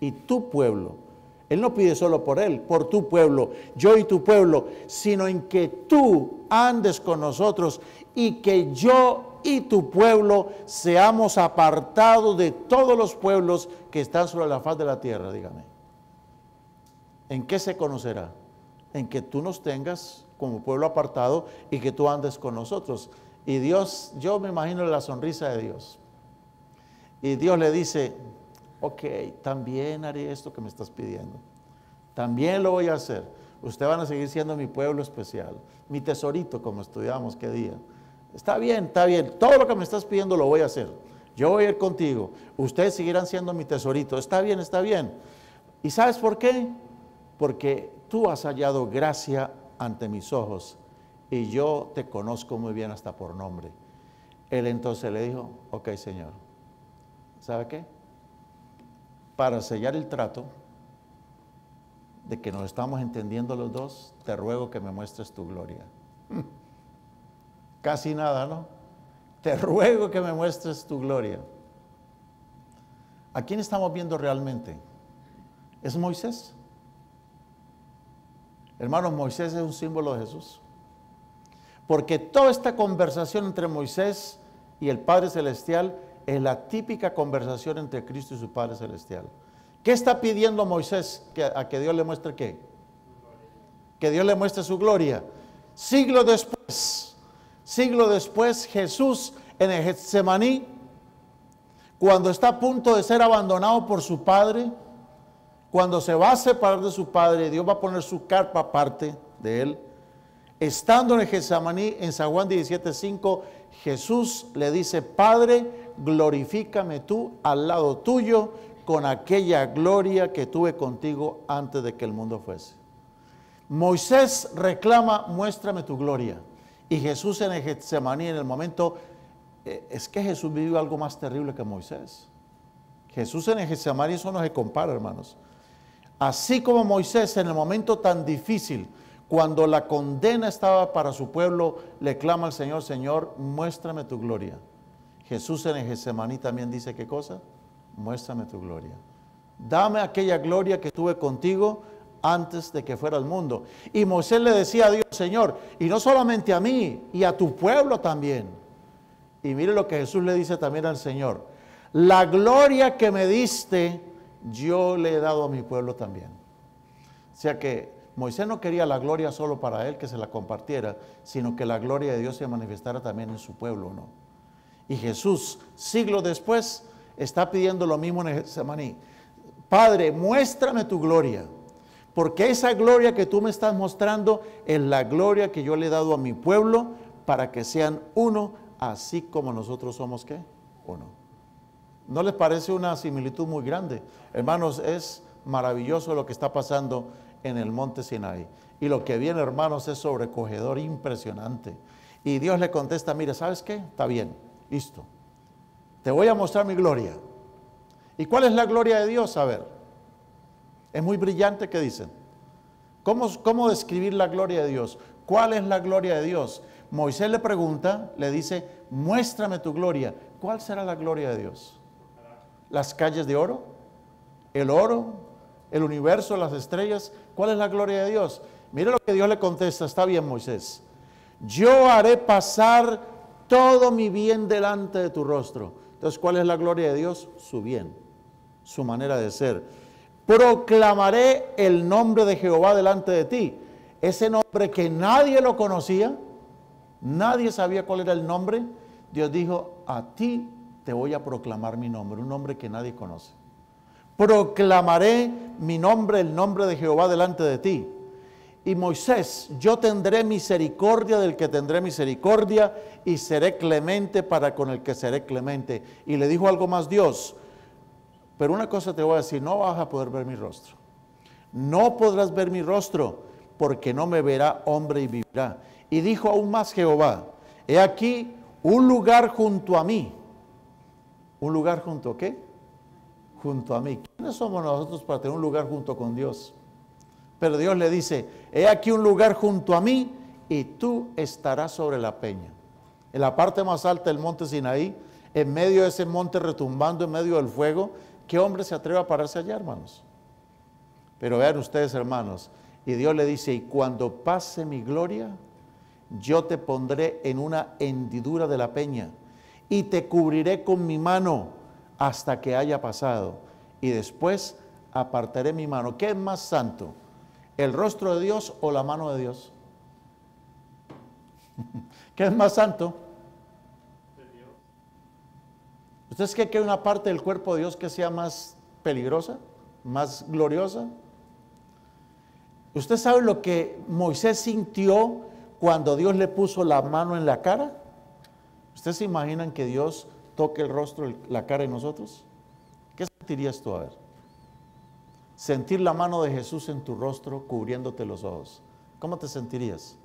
Y tu pueblo. Él no pide solo por él, por tu pueblo, yo y tu pueblo, sino en que tú andes con nosotros y que yo y tu pueblo seamos apartados de todos los pueblos que están sobre la faz de la tierra, dígame. ¿En qué se conocerá? En que tú nos tengas como pueblo apartado y que tú andes con nosotros. Y Dios, yo me imagino la sonrisa de Dios. Y Dios le dice, ok, también haré esto que me estás pidiendo. También lo voy a hacer. Ustedes van a seguir siendo mi pueblo especial, mi tesorito, como estudiamos qué día. Está bien, está bien. Todo lo que me estás pidiendo lo voy a hacer. Yo voy a ir contigo. Ustedes seguirán siendo mi tesorito. Está bien, está bien. ¿Y sabes por qué? Porque tú has hallado gracia ante mis ojos y yo te conozco muy bien hasta por nombre. Él entonces le dijo, ok Señor, ¿sabe qué? Para sellar el trato de que nos estamos entendiendo los dos, te ruego que me muestres tu gloria. Casi nada, ¿no? Te ruego que me muestres tu gloria. ¿A quién estamos viendo realmente? ¿Es Moisés? Hermanos, Moisés es un símbolo de Jesús. Porque toda esta conversación entre Moisés y el Padre Celestial es la típica conversación entre Cristo y su Padre Celestial. ¿Qué está pidiendo Moisés a que Dios le muestre qué? Que Dios le muestre su gloria. Siglo después, Siglo después, Jesús en el Getsemaní, cuando está a punto de ser abandonado por su padre, cuando se va a separar de su padre, Dios va a poner su carpa aparte de él. Estando en el Getsemaní, en San Juan 17:5, Jesús le dice: Padre, glorifícame tú al lado tuyo con aquella gloria que tuve contigo antes de que el mundo fuese. Moisés reclama: Muéstrame tu gloria. Y Jesús en el Getsemaní, en el momento, eh, es que Jesús vivió algo más terrible que Moisés. Jesús en el Getsemaní, eso no se compara, hermanos. Así como Moisés en el momento tan difícil, cuando la condena estaba para su pueblo, le clama al Señor, Señor, muéstrame tu gloria. Jesús en el Getsemaní también dice, ¿qué cosa? Muéstrame tu gloria. Dame aquella gloria que tuve contigo antes de que fuera el mundo. Y Moisés le decía a Dios, Señor, y no solamente a mí, y a tu pueblo también. Y mire lo que Jesús le dice también al Señor. La gloria que me diste, yo le he dado a mi pueblo también. O sea que Moisés no quería la gloria solo para él, que se la compartiera, sino que la gloria de Dios se manifestara también en su pueblo, ¿no? Y Jesús, siglos después, está pidiendo lo mismo en Getsemaní. Padre, muéstrame tu gloria. Porque esa gloria que tú me estás mostrando es la gloria que yo le he dado a mi pueblo para que sean uno, así como nosotros somos qué? Uno. ¿No les parece una similitud muy grande? Hermanos, es maravilloso lo que está pasando en el monte Sinai. Y lo que viene, hermanos, es sobrecogedor, impresionante. Y Dios le contesta, mire, ¿sabes qué? Está bien, listo. Te voy a mostrar mi gloria. ¿Y cuál es la gloria de Dios? A ver, Es muy brillante que dicen. ¿Cómo, ¿Cómo describir la gloria de Dios? ¿Cuál es la gloria de Dios? Moisés le pregunta, le dice, muéstrame tu gloria. ¿Cuál será la gloria de Dios? ¿Las calles de oro? ¿El oro? ¿El universo? ¿Las estrellas? ¿Cuál es la gloria de Dios? Mire lo que Dios le contesta, está bien Moisés. Yo haré pasar todo mi bien delante de tu rostro. Entonces, ¿cuál es la gloria de Dios? Su bien, su manera de ser. Proclamaré el nombre de Jehová delante de ti. Ese nombre que nadie lo conocía, nadie sabía cuál era el nombre. Dios dijo, a ti te voy a proclamar mi nombre, un nombre que nadie conoce. Proclamaré mi nombre, el nombre de Jehová delante de ti. Y Moisés, yo tendré misericordia del que tendré misericordia y seré clemente para con el que seré clemente. Y le dijo algo más Dios, pero una cosa te voy a decir, no vas a poder ver mi rostro. No podrás ver mi rostro porque no me verá hombre y vivirá. Y dijo aún más Jehová, he aquí un lugar junto a mí. ¿Un lugar junto a qué? Junto a mí. ¿Quiénes somos nosotros para tener un lugar junto con Dios? Pero Dios le dice, he aquí un lugar junto a mí y tú estarás sobre la peña. En la parte más alta del monte Sinaí, en medio de ese monte retumbando, en medio del fuego, ¿qué hombre se atreve a pararse allá, hermanos? Pero vean ustedes, hermanos, y Dios le dice, y cuando pase mi gloria, yo te pondré en una hendidura de la peña y te cubriré con mi mano hasta que haya pasado. Y después apartaré mi mano. ¿Qué es más santo? ¿El rostro de Dios o la mano de Dios? ¿Qué es más santo? ¿Ustedes creen que hay una parte del cuerpo de Dios que sea más peligrosa, más gloriosa? ¿Usted sabe lo que Moisés sintió cuando Dios le puso la mano en la cara? ¿Ustedes se imaginan que Dios toque el rostro, la cara de nosotros? ¿Qué sentirías tú a ver? sentir la mano de Jesús en tu rostro cubriéndote los ojos. ¿Cómo te sentirías?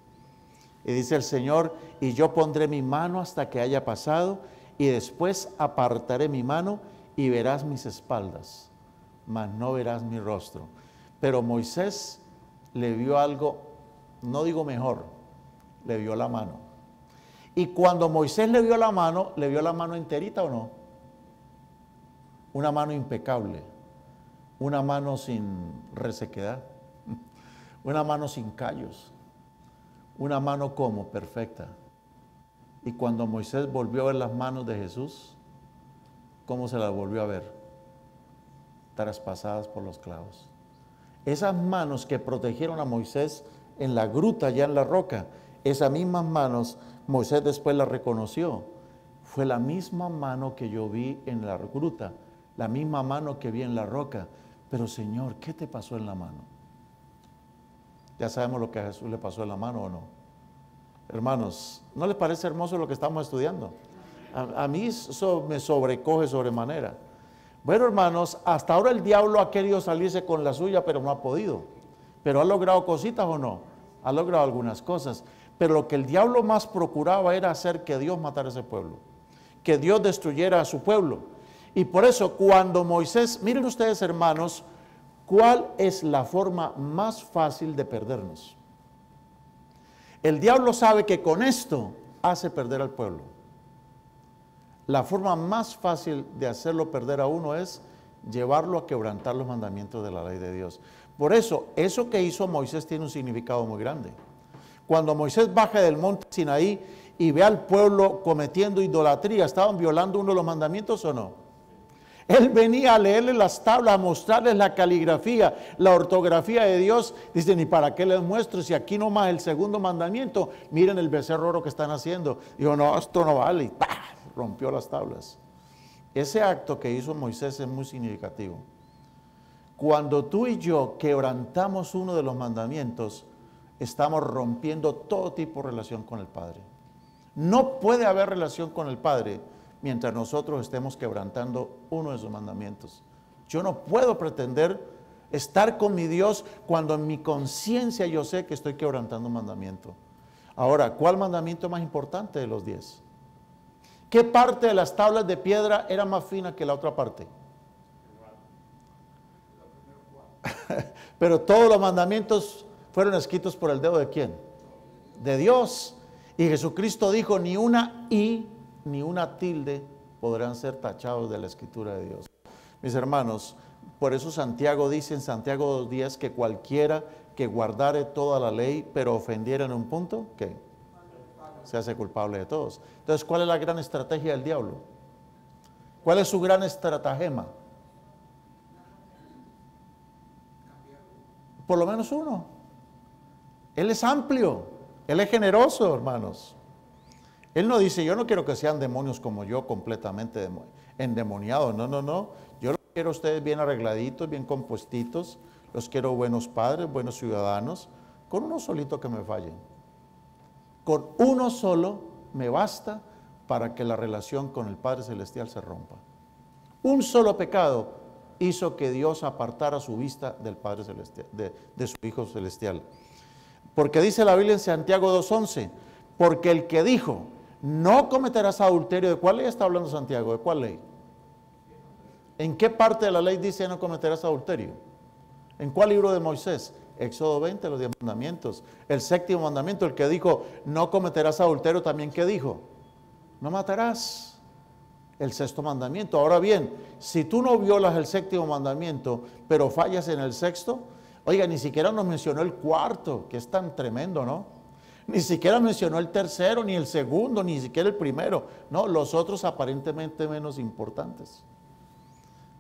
Y dice el Señor, y yo pondré mi mano hasta que haya pasado, y después apartaré mi mano y verás mis espaldas, mas no verás mi rostro. Pero Moisés le vio algo, no digo mejor, le vio la mano. Y cuando Moisés le vio la mano, ¿le vio la mano enterita o no? Una mano impecable una mano sin resequedad, una mano sin callos, una mano como perfecta. Y cuando Moisés volvió a ver las manos de Jesús, ¿cómo se las volvió a ver? Traspasadas por los clavos. Esas manos que protegieron a Moisés en la gruta, allá en la roca, esas mismas manos, Moisés después las reconoció. Fue la misma mano que yo vi en la gruta, la misma mano que vi en la roca. Pero Señor, ¿qué te pasó en la mano? Ya sabemos lo que a Jesús le pasó en la mano o no. Hermanos, ¿no les parece hermoso lo que estamos estudiando? A, mí eso me sobrecoge sobremanera. Bueno, hermanos, hasta ahora el diablo ha querido salirse con la suya, pero no ha podido. Pero ha logrado cositas o no? Ha logrado algunas cosas. Pero lo que el diablo más procuraba era hacer que Dios matara a ese pueblo. Que Dios destruyera a su pueblo. Y por eso cuando Moisés, miren ustedes hermanos, ¿cuál es la forma más fácil de perdernos? El diablo sabe que con esto hace perder al pueblo. La forma más fácil de hacerlo perder a uno es llevarlo a quebrantar los mandamientos de la ley de Dios. Por eso, eso que hizo Moisés tiene un significado muy grande. Cuando Moisés baja del monte Sinaí y ve al pueblo cometiendo idolatría, ¿estaban violando uno de los mandamientos o no? Él venía a leerle las tablas, a mostrarles la caligrafía, la ortografía de Dios. Dice, ni para qué les muestro si aquí nomás el segundo mandamiento, miren el becerro oro que están haciendo. Dijo, no, esto no vale. Y rompió las tablas. Ese acto que hizo Moisés es muy significativo. Cuando tú y yo quebrantamos uno de los mandamientos, estamos rompiendo todo tipo de relación con el Padre. No puede haber relación con el Padre mientras nosotros estemos quebrantando uno de sus mandamientos. Yo no puedo pretender estar con mi Dios cuando en mi conciencia yo sé que estoy quebrantando un mandamiento. Ahora, ¿cuál mandamiento más importante de los diez? ¿Qué parte de las tablas de piedra era más fina que la otra parte? Pero todos los mandamientos fueron escritos por el dedo de quién? De Dios. Y Jesucristo dijo, ni una i ni una tilde podrán ser tachados de la escritura de Dios. Mis hermanos, por eso Santiago dice en Santiago 2.10 que cualquiera que guardare toda la ley, pero ofendiera en un punto, ¿qué? Se hace culpable de todos. Entonces, ¿cuál es la gran estrategia del diablo? ¿Cuál es su gran estratagema? Por lo menos uno. Él es amplio, Él es generoso, hermanos. Él no dice, yo no quiero que sean demonios como yo, completamente endemoniados. No, no, no. Yo los quiero a ustedes bien arregladitos, bien compuestitos. Los quiero buenos padres, buenos ciudadanos. Con uno solito que me fallen. Con uno solo me basta para que la relación con el Padre Celestial se rompa. Un solo pecado hizo que Dios apartara su vista del Padre Celestial, de, de su Hijo Celestial. Porque dice la Biblia en Santiago 2.11, porque el que dijo, no cometerás adulterio. ¿De cuál ley está hablando Santiago? ¿De cuál ley? ¿En qué parte de la ley dice no cometerás adulterio? ¿En cuál libro de Moisés? Éxodo 20, los diez mandamientos. El séptimo mandamiento, el que dijo, no cometerás adulterio, también ¿qué dijo? No matarás. El sexto mandamiento. Ahora bien, si tú no violas el séptimo mandamiento, pero fallas en el sexto, oiga, ni siquiera nos mencionó el cuarto, que es tan tremendo, ¿no? Ni siquiera mencionó el tercero, ni el segundo, ni siquiera el primero. No, los otros aparentemente menos importantes.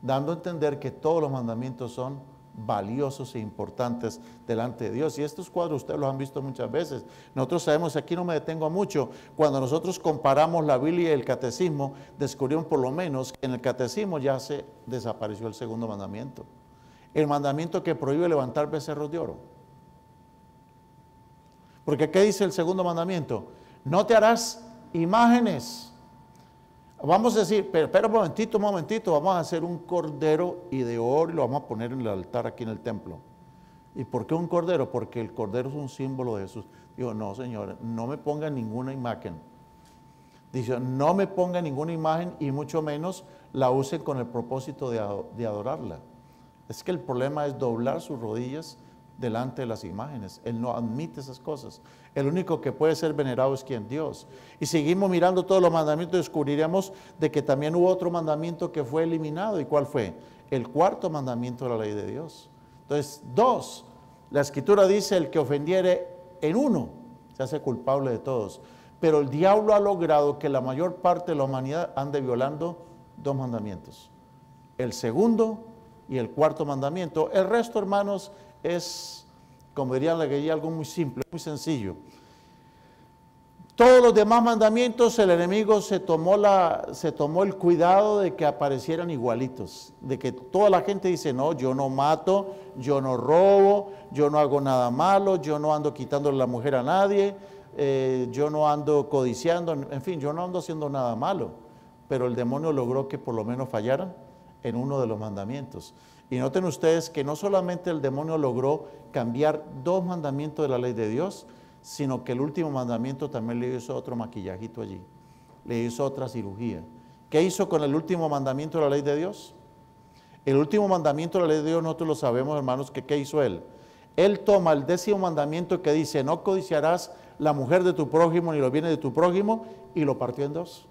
Dando a entender que todos los mandamientos son valiosos e importantes delante de Dios. Y estos cuadros ustedes los han visto muchas veces. Nosotros sabemos, aquí no me detengo mucho, cuando nosotros comparamos la Biblia y el catecismo, descubrimos por lo menos que en el catecismo ya se desapareció el segundo mandamiento. El mandamiento que prohíbe levantar becerros de oro. Porque ¿qué dice el segundo mandamiento? No te harás imágenes. Vamos a decir, pero espera un momentito, un momentito, vamos a hacer un cordero y de oro y lo vamos a poner en el altar aquí en el templo. ¿Y por qué un cordero? Porque el cordero es un símbolo de Jesús. Digo, no, señor, no me ponga ninguna imagen. Dice, no me ponga ninguna imagen y mucho menos la use con el propósito de adorarla. Es que el problema es doblar sus rodillas delante de las imágenes. Él no admite esas cosas. El único que puede ser venerado es quien Dios. Y seguimos mirando todos los mandamientos, descubriremos de que también hubo otro mandamiento que fue eliminado. ¿Y cuál fue? El cuarto mandamiento de la ley de Dios. Entonces, dos, la escritura dice, el que ofendiere en uno, se hace culpable de todos. Pero el diablo ha logrado que la mayor parte de la humanidad ande violando dos mandamientos. El segundo y el cuarto mandamiento. El resto, hermanos, es, como diría la guía, algo muy simple, muy sencillo. Todos los demás mandamientos el enemigo se tomó, la, se tomó el cuidado de que aparecieran igualitos, de que toda la gente dice, no, yo no mato, yo no robo, yo no hago nada malo, yo no ando quitándole la mujer a nadie, eh, yo no ando codiciando, en fin, yo no ando haciendo nada malo. Pero el demonio logró que por lo menos fallaran en uno de los mandamientos. Y noten ustedes que no solamente el demonio logró cambiar dos mandamientos de la ley de Dios, sino que el último mandamiento también le hizo otro maquillajito allí, le hizo otra cirugía. ¿Qué hizo con el último mandamiento de la ley de Dios? El último mandamiento de la ley de Dios, nosotros lo sabemos, hermanos, que ¿qué hizo él? Él toma el décimo mandamiento que dice, no codiciarás la mujer de tu prójimo ni los bienes de tu prójimo, y lo partió en dos,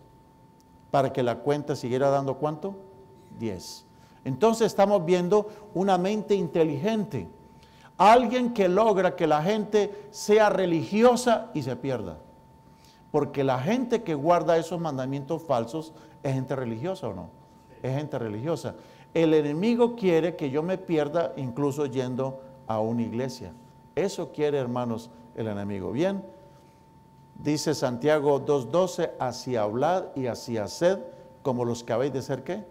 para que la cuenta siguiera dando cuánto? Diez. Entonces estamos viendo una mente inteligente, alguien que logra que la gente sea religiosa y se pierda. Porque la gente que guarda esos mandamientos falsos es gente religiosa o no? Es gente religiosa. El enemigo quiere que yo me pierda incluso yendo a una iglesia. Eso quiere, hermanos, el enemigo. Bien, dice Santiago 2.12, así hablad y así haced como los que habéis de ser qué?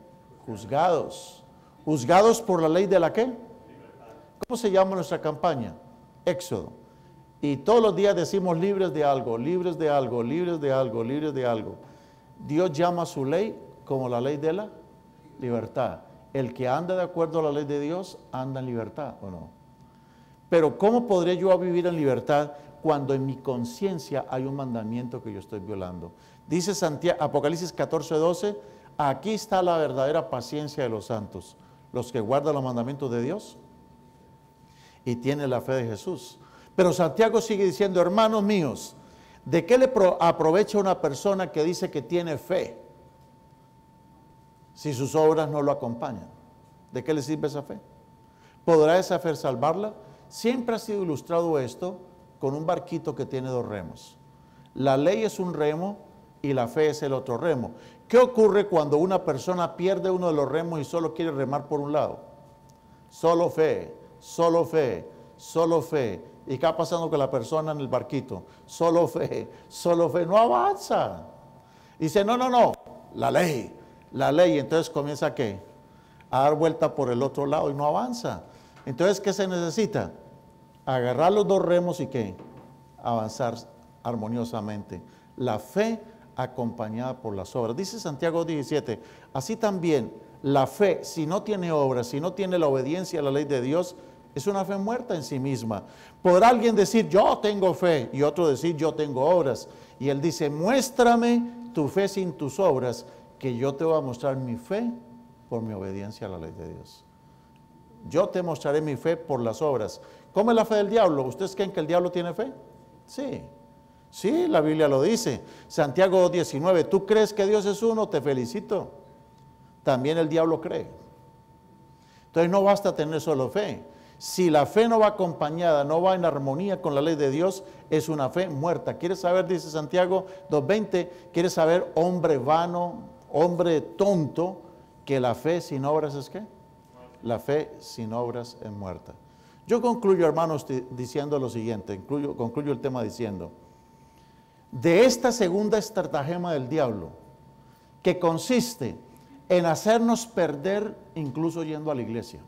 Juzgados juzgados por la ley de la qué? ¿Cómo se llama nuestra campaña? Éxodo. Y todos los días decimos libres de algo, libres de algo, libres de algo, libres de algo. Dios llama a su ley como la ley de la libertad. El que anda de acuerdo a la ley de Dios anda en libertad, ¿o no? Pero ¿cómo podré yo vivir en libertad cuando en mi conciencia hay un mandamiento que yo estoy violando? Dice Santiago, Apocalipsis 14, 12, aquí está la verdadera paciencia de los santos los que guardan los mandamientos de Dios y tiene la fe de Jesús. Pero Santiago sigue diciendo, hermanos míos, ¿de qué le aprovecha una persona que dice que tiene fe si sus obras no lo acompañan? ¿De qué le sirve esa fe? ¿Podrá esa fe salvarla? Siempre ha sido ilustrado esto con un barquito que tiene dos remos. La ley es un remo y la fe es el otro remo. ¿Qué ocurre cuando una persona pierde uno de los remos y solo quiere remar por un lado? Solo fe, solo fe, solo fe. ¿Y qué está pasando con la persona en el barquito? Solo fe, solo fe. No avanza. Dice, no, no, no, la ley, la ley. Entonces comienza a qué? A dar vuelta por el otro lado y no avanza. Entonces, ¿qué se necesita? Agarrar los dos remos y qué? Avanzar armoniosamente. La fe acompañada por las obras. Dice Santiago 17, así también la fe, si no tiene obras, si no tiene la obediencia a la ley de Dios, es una fe muerta en sí misma. Podrá alguien decir, yo tengo fe, y otro decir, yo tengo obras. Y él dice, muéstrame tu fe sin tus obras, que yo te voy a mostrar mi fe por mi obediencia a la ley de Dios. Yo te mostraré mi fe por las obras. ¿Cómo es la fe del diablo? ¿Ustedes creen que el diablo tiene fe? Sí. Sí, la Biblia lo dice. Santiago 19, ¿tú crees que Dios es uno? Te felicito. También el diablo cree. Entonces no basta tener solo fe. Si la fe no va acompañada, no va en armonía con la ley de Dios, es una fe muerta. ¿Quieres saber, dice Santiago 2.20, quieres saber, hombre vano, hombre tonto, que la fe sin obras es qué? La fe sin obras es muerta. Yo concluyo, hermanos, diciendo lo siguiente, concluyo, concluyo el tema diciendo, de esta segunda estratagema del diablo, que consiste en hacernos perder incluso yendo a la iglesia,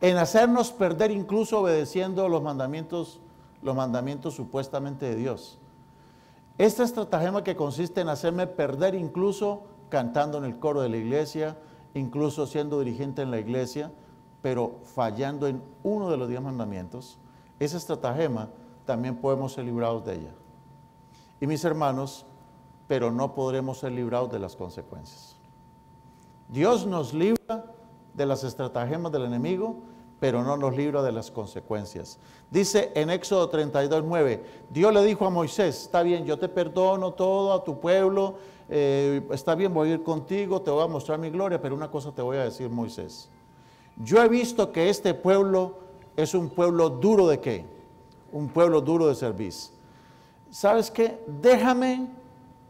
en hacernos perder incluso obedeciendo los mandamientos, los mandamientos supuestamente de Dios. Esta estratagema que consiste en hacerme perder incluso cantando en el coro de la iglesia, incluso siendo dirigente en la iglesia, pero fallando en uno de los diez mandamientos, esa estratagema también podemos ser librados de ella y mis hermanos, pero no podremos ser librados de las consecuencias. Dios nos libra de las estratagemas del enemigo, pero no nos libra de las consecuencias. Dice en Éxodo 32, 9, Dios le dijo a Moisés, está bien, yo te perdono todo a tu pueblo, eh, está bien, voy a ir contigo, te voy a mostrar mi gloria, pero una cosa te voy a decir, Moisés. Yo he visto que este pueblo es un pueblo duro de qué? Un pueblo duro de servicio. ¿Sabes qué? Déjame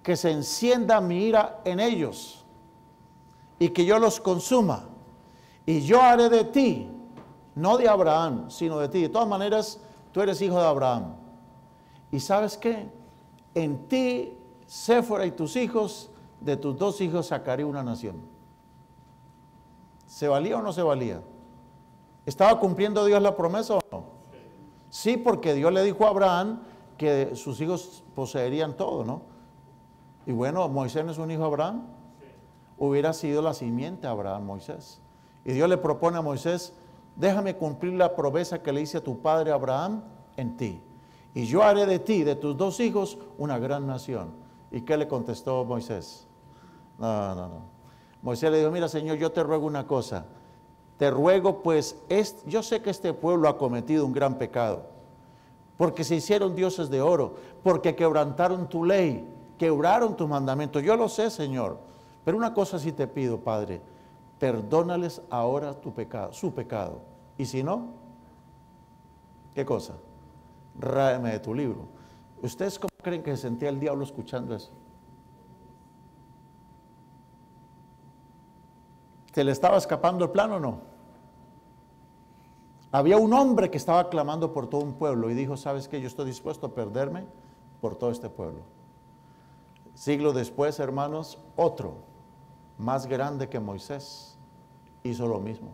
que se encienda mi ira en ellos y que yo los consuma. Y yo haré de ti, no de Abraham, sino de ti. De todas maneras, tú eres hijo de Abraham. Y sabes qué? En ti, Séfora y tus hijos, de tus dos hijos sacaré una nación. ¿Se valía o no se valía? ¿Estaba cumpliendo Dios la promesa o no? Sí, porque Dios le dijo a Abraham, que sus hijos poseerían todo, ¿no? Y bueno, Moisés no es un hijo de Abraham. Hubiera sido la simiente a Abraham, Moisés. Y Dios le propone a Moisés, déjame cumplir la promesa que le hice a tu padre Abraham en ti. Y yo haré de ti, de tus dos hijos, una gran nación. ¿Y qué le contestó Moisés? No, no, no. Moisés le dijo, mira Señor, yo te ruego una cosa. Te ruego pues, yo sé que este pueblo ha cometido un gran pecado porque se hicieron dioses de oro, porque quebrantaron tu ley, quebraron tus mandamientos. Yo lo sé, Señor. Pero una cosa sí te pido, Padre, perdónales ahora su pecado. Y si no, ¿qué cosa? Ráeme de tu libro. ¿Ustedes cómo creen que se sentía el diablo escuchando eso? ¿Se le estaba escapando el plan o no? Había un hombre que estaba clamando por todo un pueblo y dijo, ¿sabes qué? Yo estoy dispuesto a perderme por todo este pueblo. Siglo después, hermanos, otro, más grande que Moisés, hizo lo mismo.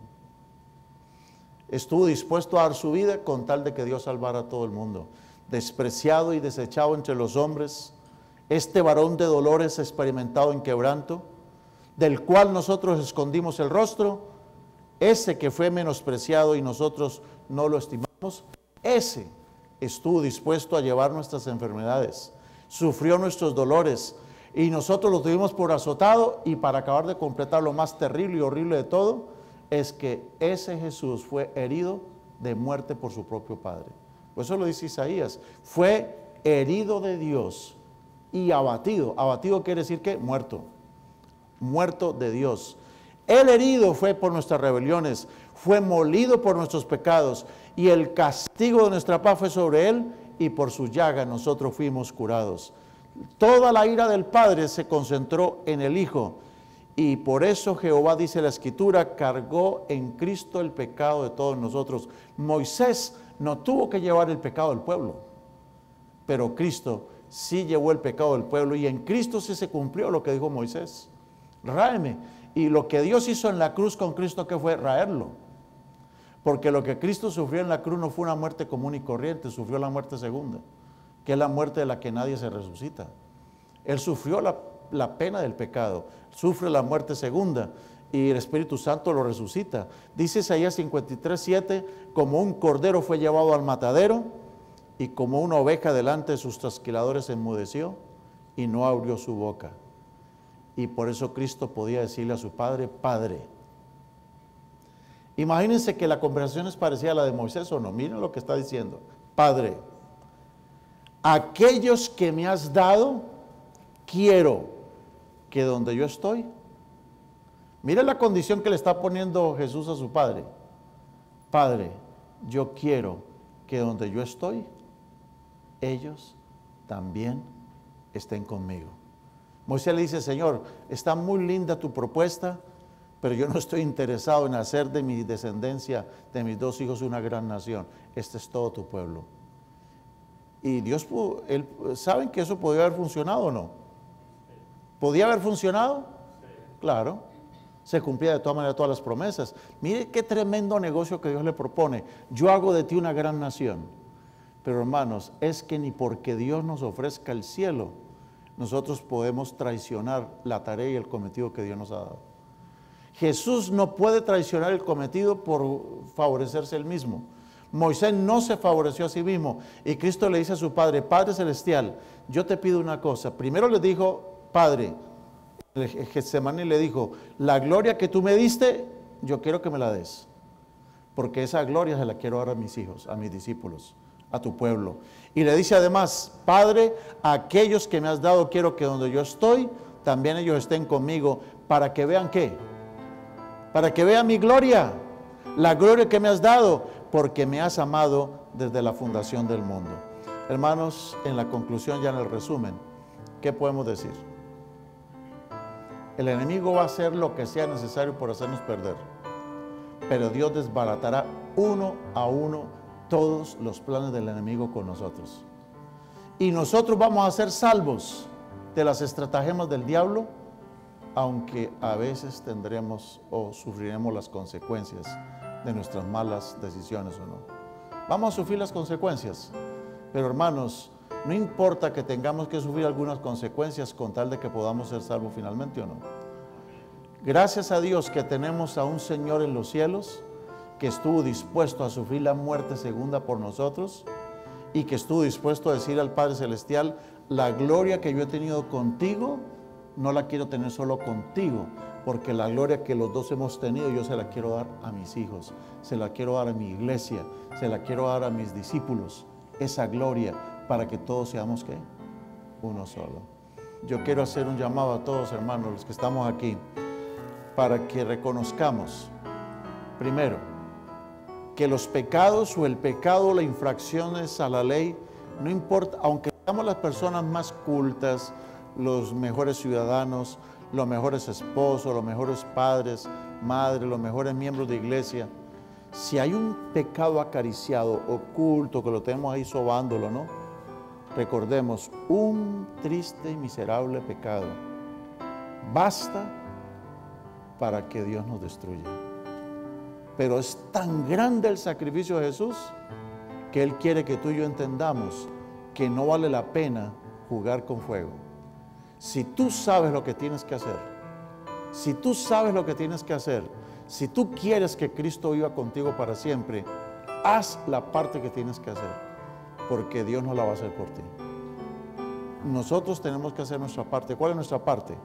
Estuvo dispuesto a dar su vida con tal de que Dios salvara a todo el mundo. Despreciado y desechado entre los hombres, este varón de dolores experimentado en quebranto, del cual nosotros escondimos el rostro, ese que fue menospreciado y nosotros no lo estimamos, ese estuvo dispuesto a llevar nuestras enfermedades, sufrió nuestros dolores y nosotros lo tuvimos por azotado y para acabar de completar lo más terrible y horrible de todo, es que ese Jesús fue herido de muerte por su propio Padre. Por eso lo dice Isaías. Fue herido de Dios y abatido. Abatido quiere decir que muerto. Muerto de Dios. El herido fue por nuestras rebeliones, fue molido por nuestros pecados y el castigo de nuestra paz fue sobre él y por su llaga nosotros fuimos curados. Toda la ira del Padre se concentró en el Hijo y por eso Jehová, dice la Escritura, cargó en Cristo el pecado de todos nosotros. Moisés no tuvo que llevar el pecado del pueblo, pero Cristo sí llevó el pecado del pueblo y en Cristo sí se cumplió lo que dijo Moisés. Ráeme. Y lo que Dios hizo en la cruz con Cristo, que fue? Raerlo. Porque lo que Cristo sufrió en la cruz no fue una muerte común y corriente, sufrió la muerte segunda, que es la muerte de la que nadie se resucita. Él sufrió la, la pena del pecado, sufre la muerte segunda y el Espíritu Santo lo resucita. Dice Isaías 53, 7, como un cordero fue llevado al matadero y como una oveja delante de sus trasquiladores enmudeció y no abrió su boca. Y por eso Cristo podía decirle a su Padre, Padre. Imagínense que la conversación es parecida a la de Moisés o no. Miren lo que está diciendo. Padre, aquellos que me has dado, quiero que donde yo estoy, Mire la condición que le está poniendo Jesús a su Padre. Padre, yo quiero que donde yo estoy, ellos también estén conmigo. Moisés le dice, Señor, está muy linda tu propuesta, pero yo no estoy interesado en hacer de mi descendencia, de mis dos hijos, una gran nación. Este es todo tu pueblo. Y Dios, él, ¿saben que eso podía haber funcionado o no? ¿Podía haber funcionado? Claro se cumplía de todas maneras todas las promesas. Mire qué tremendo negocio que Dios le propone. Yo hago de ti una gran nación. Pero hermanos, es que ni porque Dios nos ofrezca el cielo, nosotros podemos traicionar la tarea y el cometido que Dios nos ha dado. Jesús no puede traicionar el cometido por favorecerse él mismo. Moisés no se favoreció a sí mismo. Y Cristo le dice a su Padre, Padre Celestial, yo te pido una cosa. Primero le dijo, Padre, Getsemaní le dijo, la gloria que tú me diste, yo quiero que me la des. Porque esa gloria se la quiero dar a mis hijos, a mis discípulos, a tu pueblo. Y le dice además, Padre, aquellos que me has dado, quiero que donde yo estoy, también ellos estén conmigo, para que vean qué. Para que vean mi gloria, la gloria que me has dado, porque me has amado desde la fundación del mundo. Hermanos, en la conclusión, ya en el resumen, ¿qué podemos decir? El enemigo va a hacer lo que sea necesario por hacernos perder. Pero Dios desbaratará uno a uno todos los planes del enemigo con nosotros. Y nosotros vamos a ser salvos de las estratagemas del diablo, aunque a veces tendremos o sufriremos las consecuencias de nuestras malas decisiones o no. Vamos a sufrir las consecuencias, pero hermanos, no importa que tengamos que sufrir algunas consecuencias con tal de que podamos ser salvos finalmente o no. Gracias a Dios que tenemos a un Señor en los cielos que estuvo dispuesto a sufrir la muerte segunda por nosotros y que estuvo dispuesto a decir al Padre Celestial, la gloria que yo he tenido contigo, no la quiero tener solo contigo, porque la gloria que los dos hemos tenido yo se la quiero dar a mis hijos, se la quiero dar a mi iglesia, se la quiero dar a mis discípulos, esa gloria para que todos seamos ¿qué? uno solo. Yo quiero hacer un llamado a todos, hermanos, los que estamos aquí, para que reconozcamos, primero, que los pecados o el pecado o las infracciones a la ley, no importa, aunque seamos las personas más cultas, los mejores ciudadanos, los mejores esposos, los mejores padres, madres, los mejores miembros de iglesia, si hay un pecado acariciado, oculto, que lo tenemos ahí sobándolo, ¿no? Recordemos, un triste y miserable pecado basta para que Dios nos destruya. Pero es tan grande el sacrificio de Jesús que Él quiere que tú y yo entendamos que no vale la pena jugar con fuego. Si tú sabes lo que tienes que hacer, si tú sabes lo que tienes que hacer, si tú quieres que Cristo viva contigo para siempre, haz la parte que tienes que hacer porque Dios no la va a hacer por ti. Nosotros tenemos que hacer nuestra parte. ¿Cuál es nuestra parte?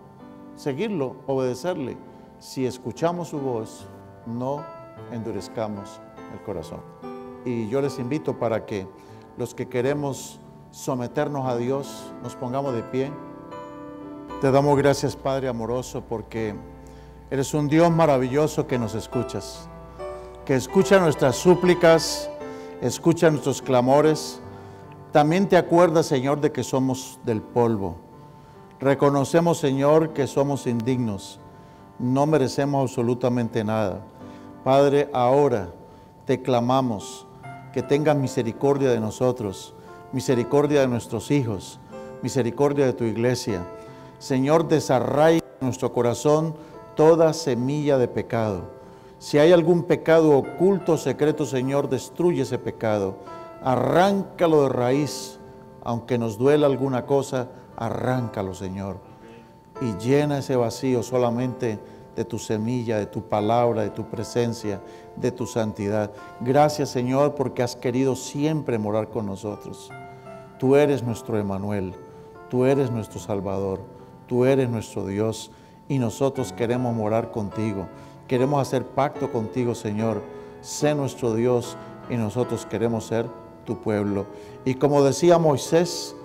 Seguirlo, obedecerle. Si escuchamos su voz, no endurezcamos el corazón. y yo les invito para que los que queremos someternos a Dios nos pongamos de pie. Te damos gracias, Padre amoroso, porque eres un Dios maravilloso que nos escuchas, que escucha nuestras súplicas, escucha nuestros clamores. También te acuerdas, Señor, de que somos del polvo. Reconocemos, Señor, que somos indignos, no merecemos absolutamente nada. Padre, ahora te clamamos que tengas misericordia de nosotros, misericordia de nuestros hijos, misericordia de tu iglesia. Señor, desarraiga en nuestro corazón toda semilla de pecado. Si hay algún pecado oculto, secreto, Señor, destruye ese pecado. Arráncalo de raíz, aunque nos duela alguna cosa, arráncalo, Señor. Y llena ese vacío solamente de tu semilla, de tu palabra, de tu presencia, de tu santidad. Gracias Señor porque has querido siempre morar con nosotros. Tú eres nuestro Emanuel, tú eres nuestro Salvador, tú eres nuestro Dios y nosotros queremos morar contigo. Queremos hacer pacto contigo Señor. Sé nuestro Dios y nosotros queremos ser tu pueblo. Y como decía Moisés,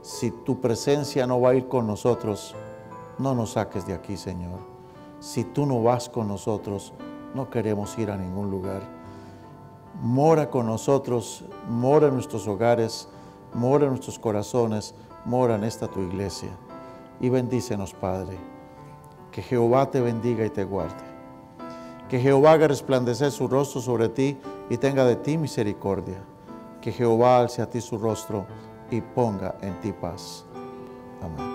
si tu presencia no va a ir con nosotros, no nos saques de aquí, Señor si tú no vas con nosotros, no queremos ir a ningún lugar. Mora con nosotros, mora en nuestros hogares, mora en nuestros corazones, mora en esta tu iglesia. Y bendícenos, Padre. Que Jehová te bendiga y te guarde. Que Jehová haga resplandecer su rostro sobre ti y tenga de ti misericordia. Que Jehová alce a ti su rostro y ponga en ti paz. Amén.